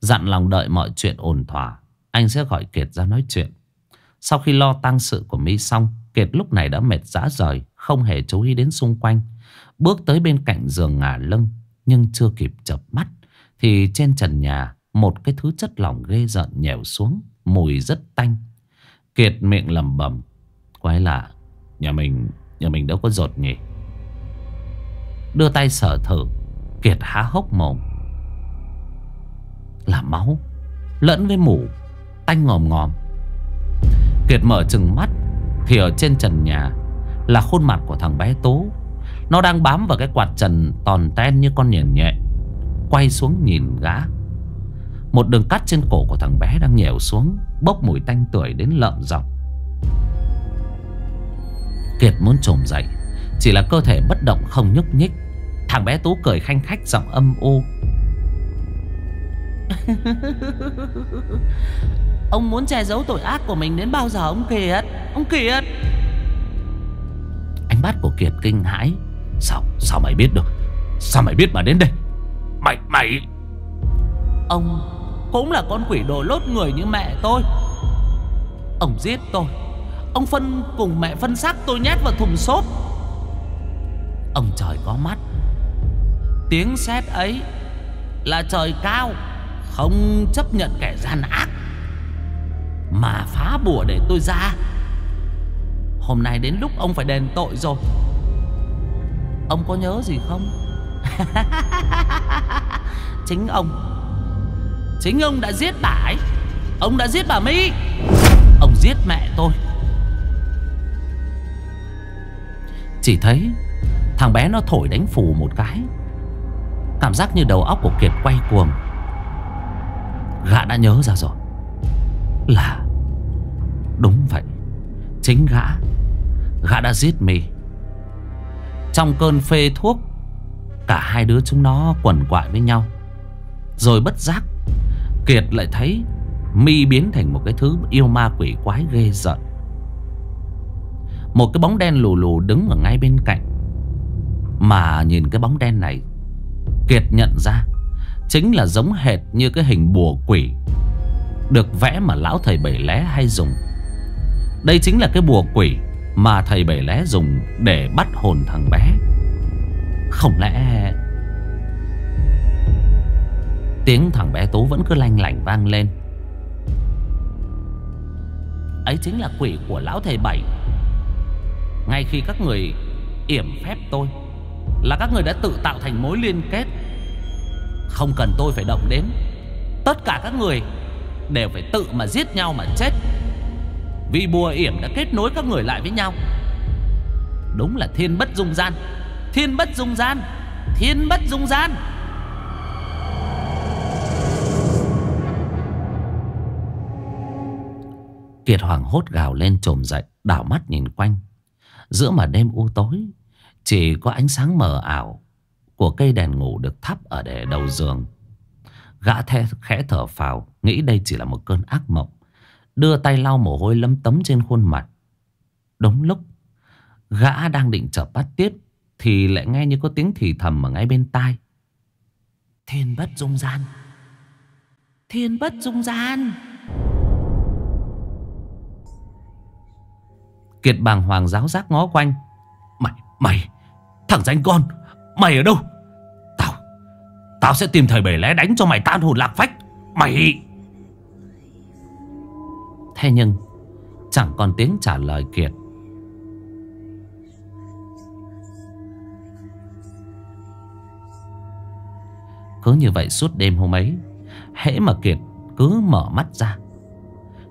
Dặn lòng đợi mọi chuyện ổn thỏa, Anh sẽ gọi Kiệt ra nói chuyện. Sau khi lo tang sự của mi xong, Kiệt lúc này đã mệt rã rời, Không hề chú ý đến xung quanh. Bước tới bên cạnh giường ngả lưng, Nhưng chưa kịp chập mắt, Thì trên trần nhà, Một cái thứ chất lỏng ghê rợn nhèo xuống, Mùi rất tanh. Kiệt miệng lầm bầm Quái lạ, Nhà mình Nhà mình đâu có rột nhỉ? Đưa tay sở thử Kiệt há hốc mồm. Là máu, Lẫn với mủ, Tanh ngòm ngòm. Kiệt mở chừng mắt, Thì ở trên trần nhà Là khuôn mặt của thằng bé Tố. Nó đang bám vào cái quạt trần Tòn ten như con nhện nhẹ, Quay xuống nhìn gã. Một đường cắt trên cổ của thằng bé đang nhèo xuống, Bốc mùi tanh tuổi đến lợm giọng. Kiệt muốn trồm dậy, Chỉ là cơ thể bất động không nhúc nhích. Thằng bé Tú cười khanh khách giọng âm u. Ông muốn che giấu tội ác của mình đến bao giờ ông Kiệt? Ông Kiệt! Ánh mắt của Kiệt kinh hãi. Sao, sao mày biết được? Sao mày biết mà đến đây? Mày, mày! Ông cũng là con quỷ đồ lốt người như mẹ tôi. Ông giết tôi. Ông phân cùng mẹ phân xác tôi nhét vào thùng xốp. Ông trời có mắt Tiếng sét ấy Là trời cao, Không chấp nhận kẻ gian ác Mà phá bùa để tôi ra. Hôm nay đến lúc ông phải đền tội rồi. Ông có nhớ gì không? Chính ông. Chính ông đã giết bà ấy. Ông đã giết bà mỹ. Ông giết mẹ tôi. Chỉ thấy Thằng bé nó thổi đánh phù một cái. Cảm giác như đầu óc của Kiệt quay cuồng. Gã đã nhớ ra rồi. Là, Đúng vậy. Chính gã. Gã đã giết mi Trong cơn phê thuốc, Cả hai đứa chúng nó quẩn quại với nhau. Rồi bất giác, Kiệt lại thấy Mi biến thành một cái thứ yêu ma quỷ quái ghê giận Một cái bóng đen lù lù đứng ở ngay bên cạnh. Mà nhìn cái bóng đen này Kiệt nhận ra, Chính là giống hệt như cái hình bùa quỷ Được vẽ mà lão thầy Bảy Lé hay dùng. Đây chính là cái bùa quỷ Mà thầy Bảy Lé dùng để bắt hồn thằng bé. Không lẽ Tiếng thằng bé Tú vẫn cứ lanh lảnh vang lên? Ấy chính là quỷ của lão thầy Bảy. Ngay khi các người yểm phép tôi là các người đã tự tạo thành mối liên kết. Không cần tôi phải động đến. Tất cả các người Đều phải tự mà giết nhau mà chết. Vì bùa yểm đã kết nối các người lại với nhau. Đúng là thiên bất dung gian. Thiên bất dung gian. Thiên bất dung gian. Kiệt hoàng hốt gào lên trồm dậy, Đảo mắt nhìn quanh. Giữa mà đêm u tối chỉ có ánh sáng mờ ảo Của cây đèn ngủ được thắp ở để đầu giường. Gã the, khẽ thở phào Nghĩ đây chỉ là một cơn ác mộng. Đưa tay lau mồ hôi lấm tấm trên khuôn mặt. Đúng lúc Gã đang định chợp bắt tiếp Thì lại nghe như có tiếng thì thầm ở ngay bên tai. Thiên bất dung gian. Thiên bất dung gian. Kiệt bàng hoàng giáo giác ngó quanh. Mày, mày Thằng danh con, Mày ở đâu? Tao Tao sẽ tìm thời bể lẽ đánh cho mày tan hồn lạc phách. Mày Thế nhưng, Chẳng còn tiếng trả lời Kiệt. Cứ như vậy suốt đêm hôm ấy, Hễ mà Kiệt cứ mở mắt ra,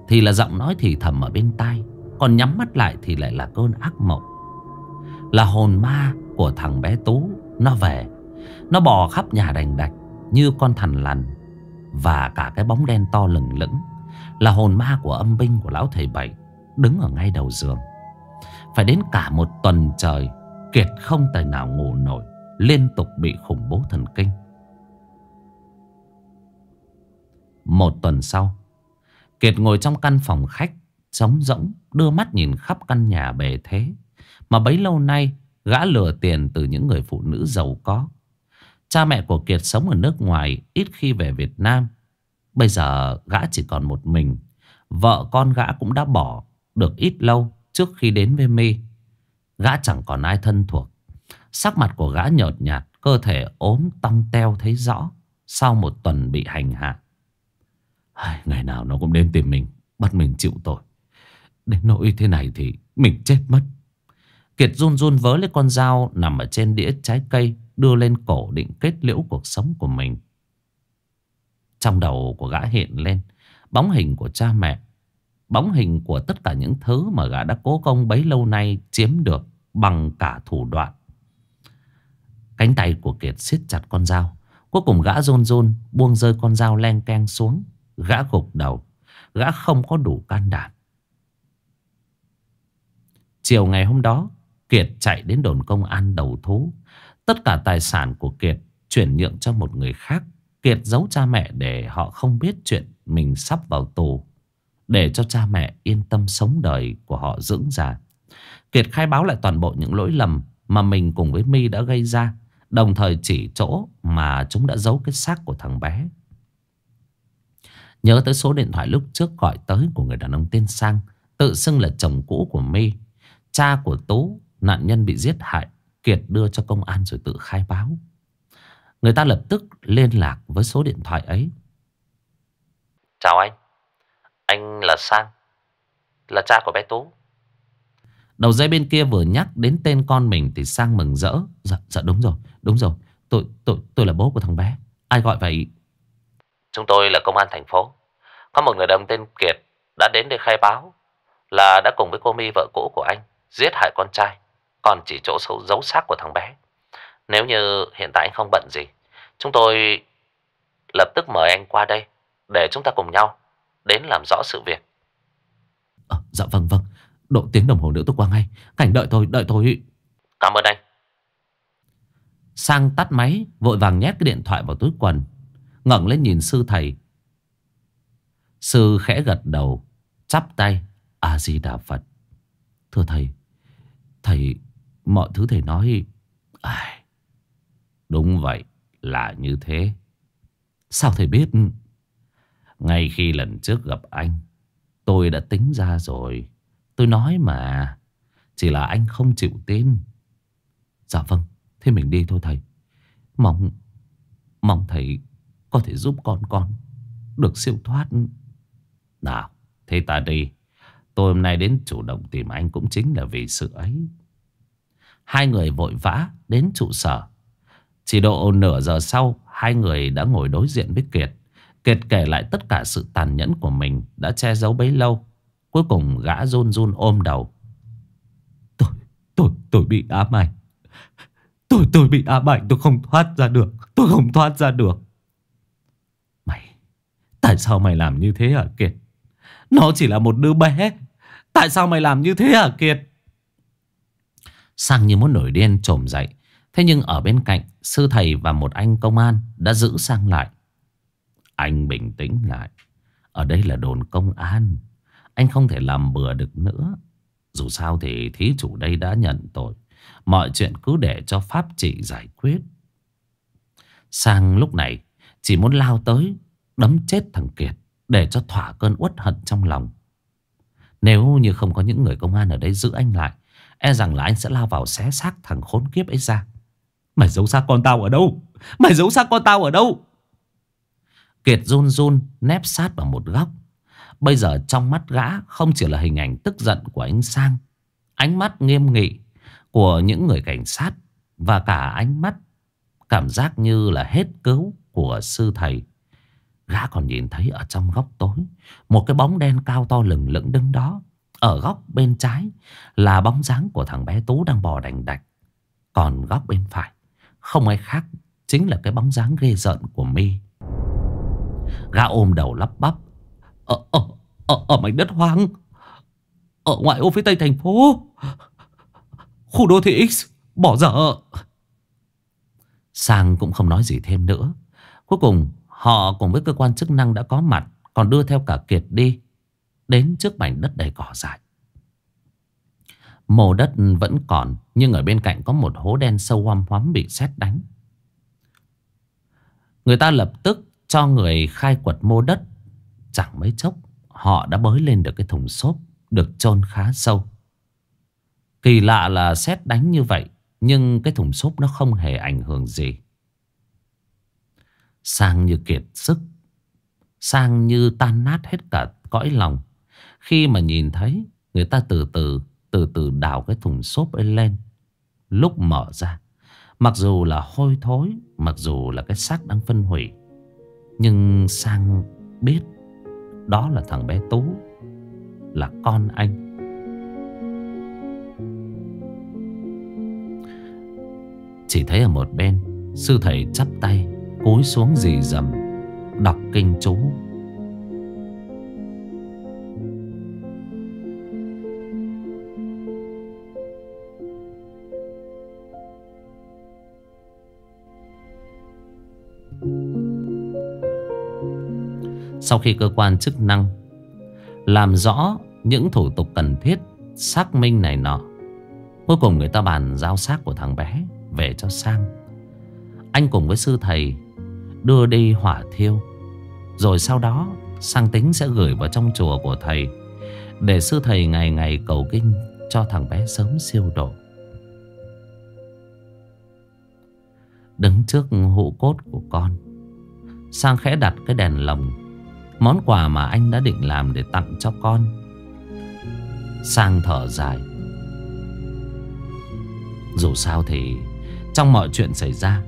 Thì là giọng nói thì thầm ở bên tai, Còn nhắm mắt lại thì lại là cơn ác mộng. Là hồn ma của thằng bé Tú, Nó về. Nó bò khắp nhà đành đạch Như con thằn lằn Và cả cái bóng đen to lừng lững Là hồn ma của âm binh của lão thầy Bảy Đứng ở ngay đầu giường. Phải đến cả một tuần trời, Kiệt không tài nào ngủ nổi, Liên tục bị khủng bố thần kinh. Một tuần sau, Kiệt ngồi trong căn phòng khách, Trống rỗng, Đưa mắt nhìn khắp căn nhà bề thế Mà bấy lâu nay Gã lừa tiền từ những người phụ nữ giàu có. Cha mẹ của Kiệt sống ở nước ngoài, Ít khi về Việt Nam. Bây giờ gã chỉ còn một mình. Vợ con gã cũng đã bỏ, Được ít lâu trước khi đến với mi Gã chẳng còn ai thân thuộc. Sắc mặt của gã nhợt nhạt, Cơ thể ốm tong teo thấy rõ Sau một tuần bị hành hạ. Ngày nào nó cũng đến tìm mình, Bắt mình chịu tội. Đến nỗi thế này thì mình chết mất. Kiệt run run vớ lấy con dao Nằm ở trên đĩa trái cây, Đưa lên cổ định kết liễu cuộc sống của mình. Trong đầu của gã hiện lên Bóng hình của cha mẹ, Bóng hình của tất cả những thứ Mà gã đã cố công bấy lâu nay Chiếm được bằng cả thủ đoạn. Cánh tay của Kiệt siết chặt con dao, Cuối cùng gã run run Buông rơi con dao len keng xuống. Gã gục đầu, Gã không có đủ can đảm. Chiều ngày hôm đó Kiệt chạy đến đồn công an đầu thú. Tất cả tài sản của Kiệt Chuyển nhượng cho một người khác. Kiệt giấu cha mẹ để họ không biết chuyện Mình sắp vào tù, Để cho cha mẹ yên tâm sống đời Của họ dưỡng già. Kiệt khai báo lại toàn bộ những lỗi lầm Mà mình cùng với My đã gây ra, Đồng thời chỉ chỗ mà chúng đã giấu cái xác của thằng bé. Nhớ tới số điện thoại lúc trước gọi tới của người đàn ông tên Sang, Tự xưng là chồng cũ của My, Cha của Tú Nạn nhân bị giết hại Kiệt đưa cho công an rồi tự khai báo. Người ta lập tức liên lạc với số điện thoại ấy. Chào anh. Anh là Sang Là cha của bé Tú. Đầu dây bên kia vừa nhắc đến tên con mình Thì Sang mừng rỡ. Dạ, dạ đúng rồi, đúng rồi. Tôi, tôi, tôi là bố của thằng bé. Ai gọi vậy? Chúng tôi là công an thành phố. Có một người đàn ông tên Kiệt Đã đến để khai báo Là đã cùng với cô My vợ cũ của anh Giết hại con trai Còn chỉ chỗ sâu giấu xác của thằng bé. Nếu như hiện tại anh không bận gì Chúng tôi lập tức mời anh qua đây Để chúng ta cùng nhau Đến làm rõ sự việc. À, Dạ vâng vâng. Độ tiếng đồng hồ nữa tôi qua ngay. Cảnh đợi tôi đợi tôi. Cảm ơn anh. Sang tắt máy Vội vàng nhét cái điện thoại vào túi quần. Ngẩng lên nhìn sư thầy. Sư khẽ gật đầu Chắp tay. A-di-đà Phật. Thưa thầy Thầy Mọi thứ thầy nói à, Đúng vậy Là như thế. Sao thầy biết? Ngay khi lần trước gặp anh Tôi đã tính ra rồi. Tôi nói mà Chỉ là anh không chịu tin. Dạ vâng Thế mình đi thôi thầy. Mong Mong thầy có thể giúp con con Được siêu thoát. Nào Thế ta đi. Tôi hôm nay đến chủ động tìm anh cũng chính là vì sự ấy. Hai người vội vã đến trụ sở. Chỉ độ nửa giờ sau Hai người đã ngồi đối diện với Kiệt. Kiệt kể lại tất cả sự tàn nhẫn của mình Đã che giấu bấy lâu Cuối cùng gã run run ôm đầu. Tôi, tôi, tôi bị ám ảnh. Tôi, tôi bị ám ảnh Tôi không thoát ra được. Tôi không thoát ra được. Mày, tại sao mày làm như thế hả Kiệt? Nó chỉ là một đứa bé. Tại sao mày làm như thế hả Kiệt? Sang như muốn nổi điên trồm dậy. Thế nhưng ở bên cạnh, Sư thầy và một anh công an Đã giữ sang lại. Anh bình tĩnh lại. Ở đây là đồn công an. Anh không thể làm bừa được nữa. Dù sao thì thí chủ đây đã nhận tội. Mọi chuyện cứ để cho pháp trị giải quyết. Sang lúc này, Chỉ muốn lao tới, Đấm chết thằng Kiệt Để cho thỏa cơn uất hận trong lòng. Nếu như không có những người công an ở đây giữ anh lại E rằng là anh sẽ lao vào xé xác thằng khốn kiếp ấy ra. Mày giấu xác con tao ở đâu? Mày giấu xác con tao ở đâu? Kiệt run run, nép sát vào một góc. Bây giờ trong mắt gã Không chỉ là hình ảnh tức giận của anh Sang, Ánh mắt nghiêm nghị Của những người cảnh sát Và cả ánh mắt, Cảm giác như là hết cứu Của sư thầy. Gã còn nhìn thấy ở trong góc tối, Một cái bóng đen cao to lừng lững đứng đó. Ở góc bên trái Là bóng dáng của thằng bé Tú đang bò đành đạch. Còn góc bên phải Không ai khác Chính là cái bóng dáng ghê giận của mi Gã ôm đầu lắp bắp. Ở, ở, ở, ở mảnh đất hoang. Ở ngoại ô phía tây thành phố. Khu đô thị X Bỏ dở. Sang cũng không nói gì thêm nữa. Cuối cùng Họ cùng với cơ quan chức năng đã có mặt Còn đưa theo cả Kiệt đi. Đến trước mảnh đất đầy cỏ dại. Mồ đất vẫn còn, Nhưng ở bên cạnh có một hố đen sâu hoăm hoắm bị sét đánh. Người ta lập tức cho người khai quật mô đất. Chẳng mấy chốc, Họ đã bới lên được cái thùng xốp Được chôn khá sâu. Kỳ lạ là xét đánh như vậy, Nhưng cái thùng xốp nó không hề ảnh hưởng gì. Sang như kiệt sức, Sang như tan nát hết cả cõi lòng. Khi mà nhìn thấy, Người ta từ từ Từ từ đào cái thùng xốp ấy lên, Lúc mở ra. Mặc dù là hôi thối, Mặc dù là cái xác đang phân hủy, Nhưng Sang biết Đó là thằng bé Tú, Là con anh. Chỉ thấy ở một bên, Sư thầy chắp tay, Cúi xuống dì dầm, Đọc kinh chú. Sau khi cơ quan chức năng Làm rõ những thủ tục cần thiết Xác minh này nọ. Cuối cùng người ta bàn giao xác của thằng bé Về cho Sang Anh cùng với sư thầy Đưa đi hỏa thiêu. Rồi sau đó, Sang tính sẽ gửi vào trong chùa của thầy Để sư thầy ngày ngày cầu kinh Cho thằng bé sớm siêu độ. Đứng trước hũ cốt của con, Sang khẽ đặt cái đèn lồng Món quà mà anh đã định làm để tặng cho con. Sang thở dài. Dù sao thì, Trong mọi chuyện xảy ra,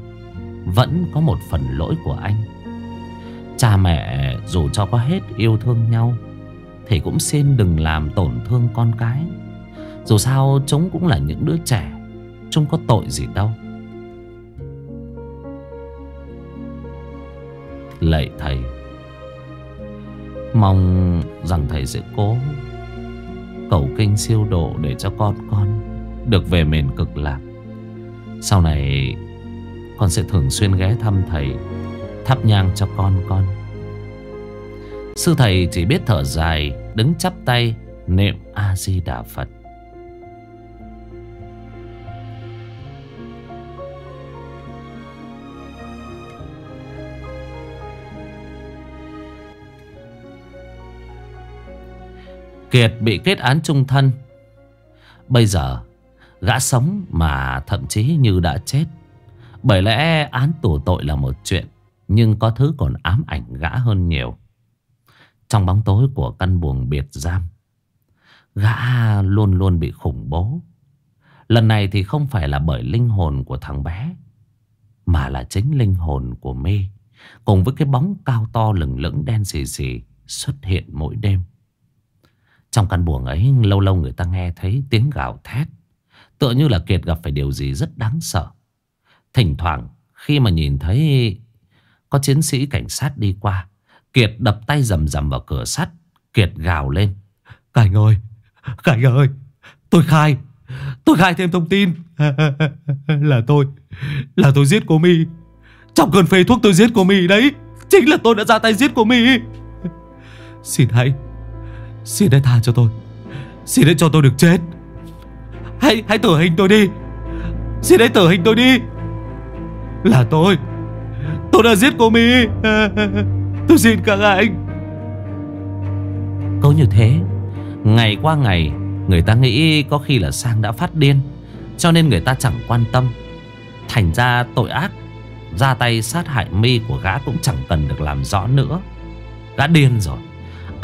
Vẫn có một phần lỗi của anh. Cha mẹ dù cho có hết yêu thương nhau, Thì cũng xin đừng làm tổn thương con cái. Dù sao chúng cũng là những đứa trẻ, Chúng có tội gì đâu. Lạy thầy Mong rằng thầy sẽ cố Cầu kinh siêu độ để cho con con Được về miền cực lạc. Sau này, Con sẽ thường xuyên ghé thăm thầy, Thắp nhang cho con con. Sư thầy chỉ biết thở dài, Đứng chắp tay, Niệm A-di-đà Phật. Kiệt bị kết án trung thân. Bây giờ, Gã sống mà thậm chí như đã chết. Bởi lẽ án tù tội là một chuyện, Nhưng có thứ còn ám ảnh gã hơn nhiều. Trong bóng tối của căn buồng biệt giam, Gã luôn luôn bị khủng bố. Lần này thì không phải là bởi linh hồn của thằng bé, Mà là chính linh hồn của mi Cùng với cái bóng cao to lừng lững đen xì xì Xuất hiện mỗi đêm trong căn buồng ấy, lâu lâu người ta nghe thấy tiếng gào thét. Tựa như là Kiệt gặp phải điều gì rất đáng sợ. Thỉnh thoảng, khi mà nhìn thấy có chiến sĩ cảnh sát đi qua. Kiệt đập tay rầm rầm vào cửa sắt. Kiệt gào lên. Cảnh ơi! Cảnh ơi! Tôi khai! Tôi khai thêm thông tin. là tôi. Là tôi giết cô My. Trong cơn phê thuốc tôi giết cô My đấy. Chính là tôi đã ra tay giết cô My. Xin hãy Xin hãy tha cho tôi. Xin hãy cho tôi được chết. Hãy hãy tử hình tôi đi. Xin hãy tử hình tôi đi. Là tôi. Tôi đã giết cô My Tôi xin các anh. Có như thế, Ngày qua ngày, Người ta nghĩ có khi là Sang đã phát điên, Cho nên người ta chẳng quan tâm. Thành ra tội ác, Ra tay sát hại mi của gã cũng chẳng cần được làm rõ nữa. Gã điên rồi.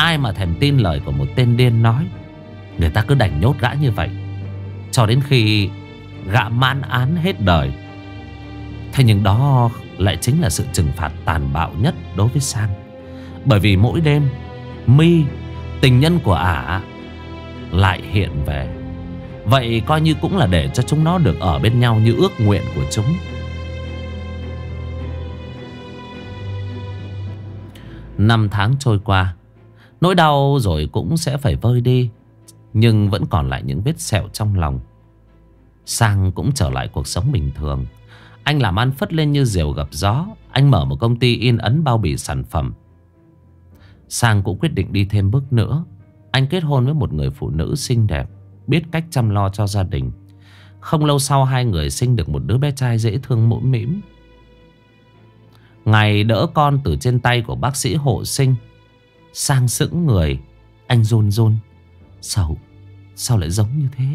Ai mà thèm tin lời của một tên điên nói. Người ta cứ đành nhốt gã như vậy. Cho đến khi gã mãn án hết đời. Thế nhưng đó lại chính là sự trừng phạt tàn bạo nhất đối với Sang. Bởi vì mỗi đêm My, tình nhân của ả lại hiện về. Vậy coi như cũng là để cho chúng nó được ở bên nhau như ước nguyện của chúng. Năm tháng trôi qua Nỗi đau rồi cũng sẽ phải vơi đi, Nhưng vẫn còn lại những vết sẹo trong lòng. Sang cũng trở lại cuộc sống bình thường. Anh làm ăn phất lên như diều gặp gió. Anh mở một công ty in ấn bao bì sản phẩm. Sang cũng quyết định đi thêm bước nữa. Anh kết hôn với một người phụ nữ xinh đẹp, Biết cách chăm lo cho gia đình. Không lâu sau, hai người sinh được một đứa bé trai dễ thương mũm mĩm. Ngày đỡ con từ trên tay của bác sĩ hộ sinh Sang sững người. Anh rôn rôn Sao Sao lại giống như thế?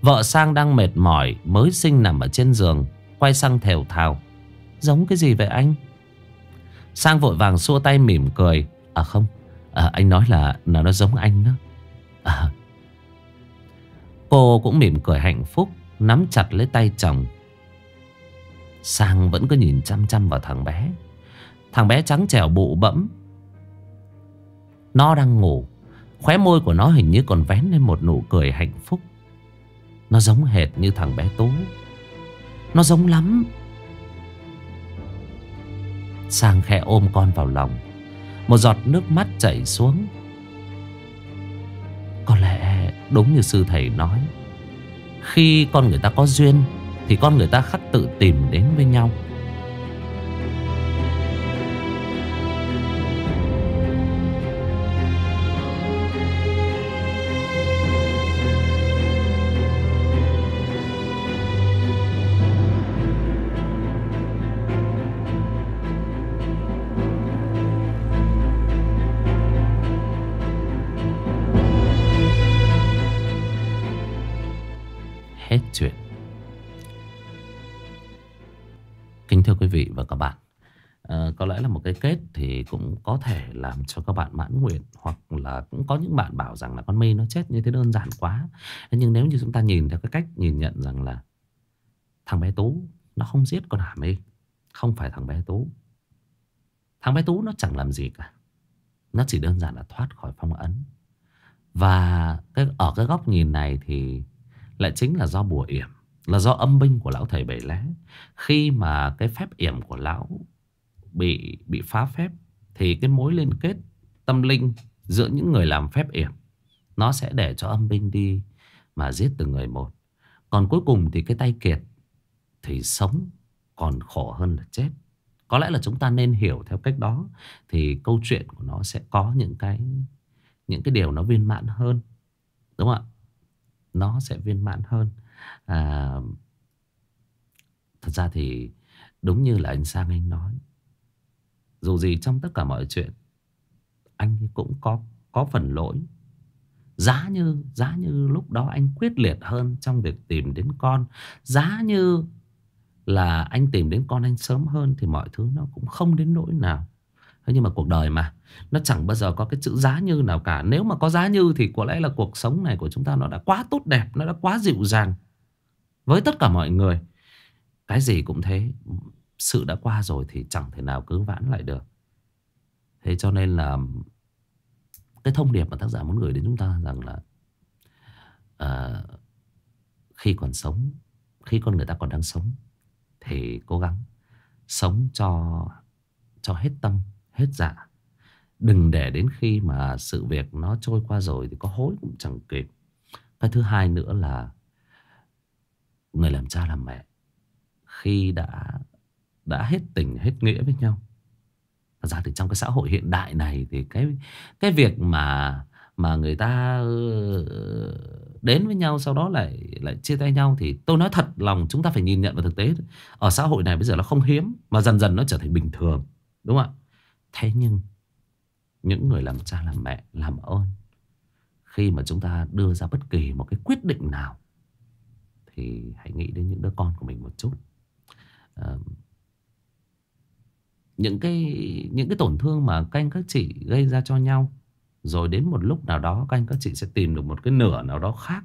Vợ Sang đang mệt mỏi Mới sinh nằm ở trên giường Quay sang thều thào. Giống cái gì vậy anh? Sang vội vàng xua tay mỉm cười. À không à, Anh nói là, là nó giống anh đó. À. Cô cũng mỉm cười hạnh phúc Nắm chặt lấy tay chồng. Sang vẫn cứ nhìn chăm chăm vào thằng bé. Thằng bé trắng trẻo bụ bẫm. Nó đang ngủ, Khóe môi của nó hình như còn vén lên một nụ cười hạnh phúc. Nó giống hệt như thằng bé Tú. Nó giống lắm. Sang khẽ ôm con vào lòng, Một giọt nước mắt chảy xuống. Có lẽ đúng như sư thầy nói, Khi con người ta có duyên Thì con người ta khắc tự tìm đến với nhau. Có lẽ là một cái kết thì cũng có thể làm cho các bạn mãn nguyện Hoặc là cũng có những bạn bảo rằng là con mây nó chết như thế đơn giản quá. Nhưng nếu như chúng ta nhìn theo cái cách nhìn nhận rằng là Thằng bé Tú nó không giết con Hà Mây Không phải thằng bé Tú. Thằng bé Tú nó chẳng làm gì cả. Nó chỉ đơn giản là thoát khỏi phong ấn. Và cái, ở cái góc nhìn này thì lại chính là do bùa yểm là do âm binh của lão thầy bảy lé. Khi mà cái phép yểm của lão bị bị phá phép Thì cái mối liên kết tâm linh giữa những người làm phép yểm nó sẽ để cho âm binh đi mà giết từng người một. Còn cuối cùng thì cái tay kiệt thì sống còn khổ hơn là chết. Có lẽ là chúng ta nên hiểu theo cách đó thì câu chuyện của nó sẽ có những cái những cái điều nó viên mãn hơn. Đúng không ạ? Nó sẽ viên mãn hơn. À, thật ra thì đúng như là anh Sang anh nói. Dù gì trong tất cả mọi chuyện anh cũng có có phần lỗi. Giá như giá như lúc đó anh quyết liệt hơn trong việc tìm đến con, giá như là anh tìm đến con anh sớm hơn thì mọi thứ nó cũng không đến nỗi nào. Thế nhưng mà cuộc đời mà Nó chẳng bao giờ có cái chữ giá như nào cả Nếu mà có giá như thì có lẽ là cuộc sống này của chúng ta Nó đã quá tốt đẹp Nó đã quá dịu dàng Với tất cả mọi người Cái gì cũng thế sự đã qua rồi thì chẳng thể nào cứu vãn lại được. Thế cho nên là Cái thông điệp mà tác giả muốn gửi đến chúng ta rằng là à, Khi còn sống Khi con người ta còn đang sống Thì cố gắng Sống cho cho hết tâm hết dạ. Đừng để đến khi mà sự việc nó trôi qua rồi Thì có hối cũng chẳng kịp. Cái thứ hai nữa là Người làm cha làm mẹ Khi đã đã hết tình hết nghĩa với nhau. Thật ra thì trong cái xã hội hiện đại này Thì cái cái việc mà Mà người ta ờ, Đến với nhau sau đó lại lại chia tay nhau Thì tôi nói thật lòng chúng ta phải nhìn nhận vào thực tế. Ở xã hội này bây giờ nó không hiếm Mà dần dần nó trở thành bình thường Đúng không ạ? Thế nhưng những người làm cha làm mẹ làm ơn khi mà chúng ta đưa ra bất kỳ một cái quyết định nào thì hãy nghĩ đến những đứa con của mình một chút. À, những cái những cái tổn thương mà các anh các chị gây ra cho nhau rồi đến một lúc nào đó, các anh các chị sẽ tìm được một cái nửa nào đó khác,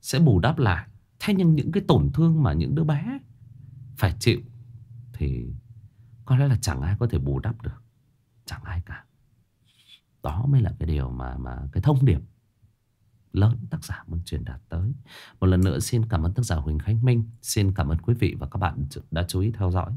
sẽ bù đắp lại. Thế nhưng những cái tổn thương mà những đứa bé phải chịu thì có lẽ là chẳng ai có thể bù đắp được Chẳng ai cả Đó mới là cái điều mà mà cái thông điệp lớn tác giả muốn truyền đạt tới. Một lần nữa, xin cảm ơn tác giả Huỳnh Khánh Minh. Xin cảm ơn quý vị và các bạn đã chú ý theo dõi.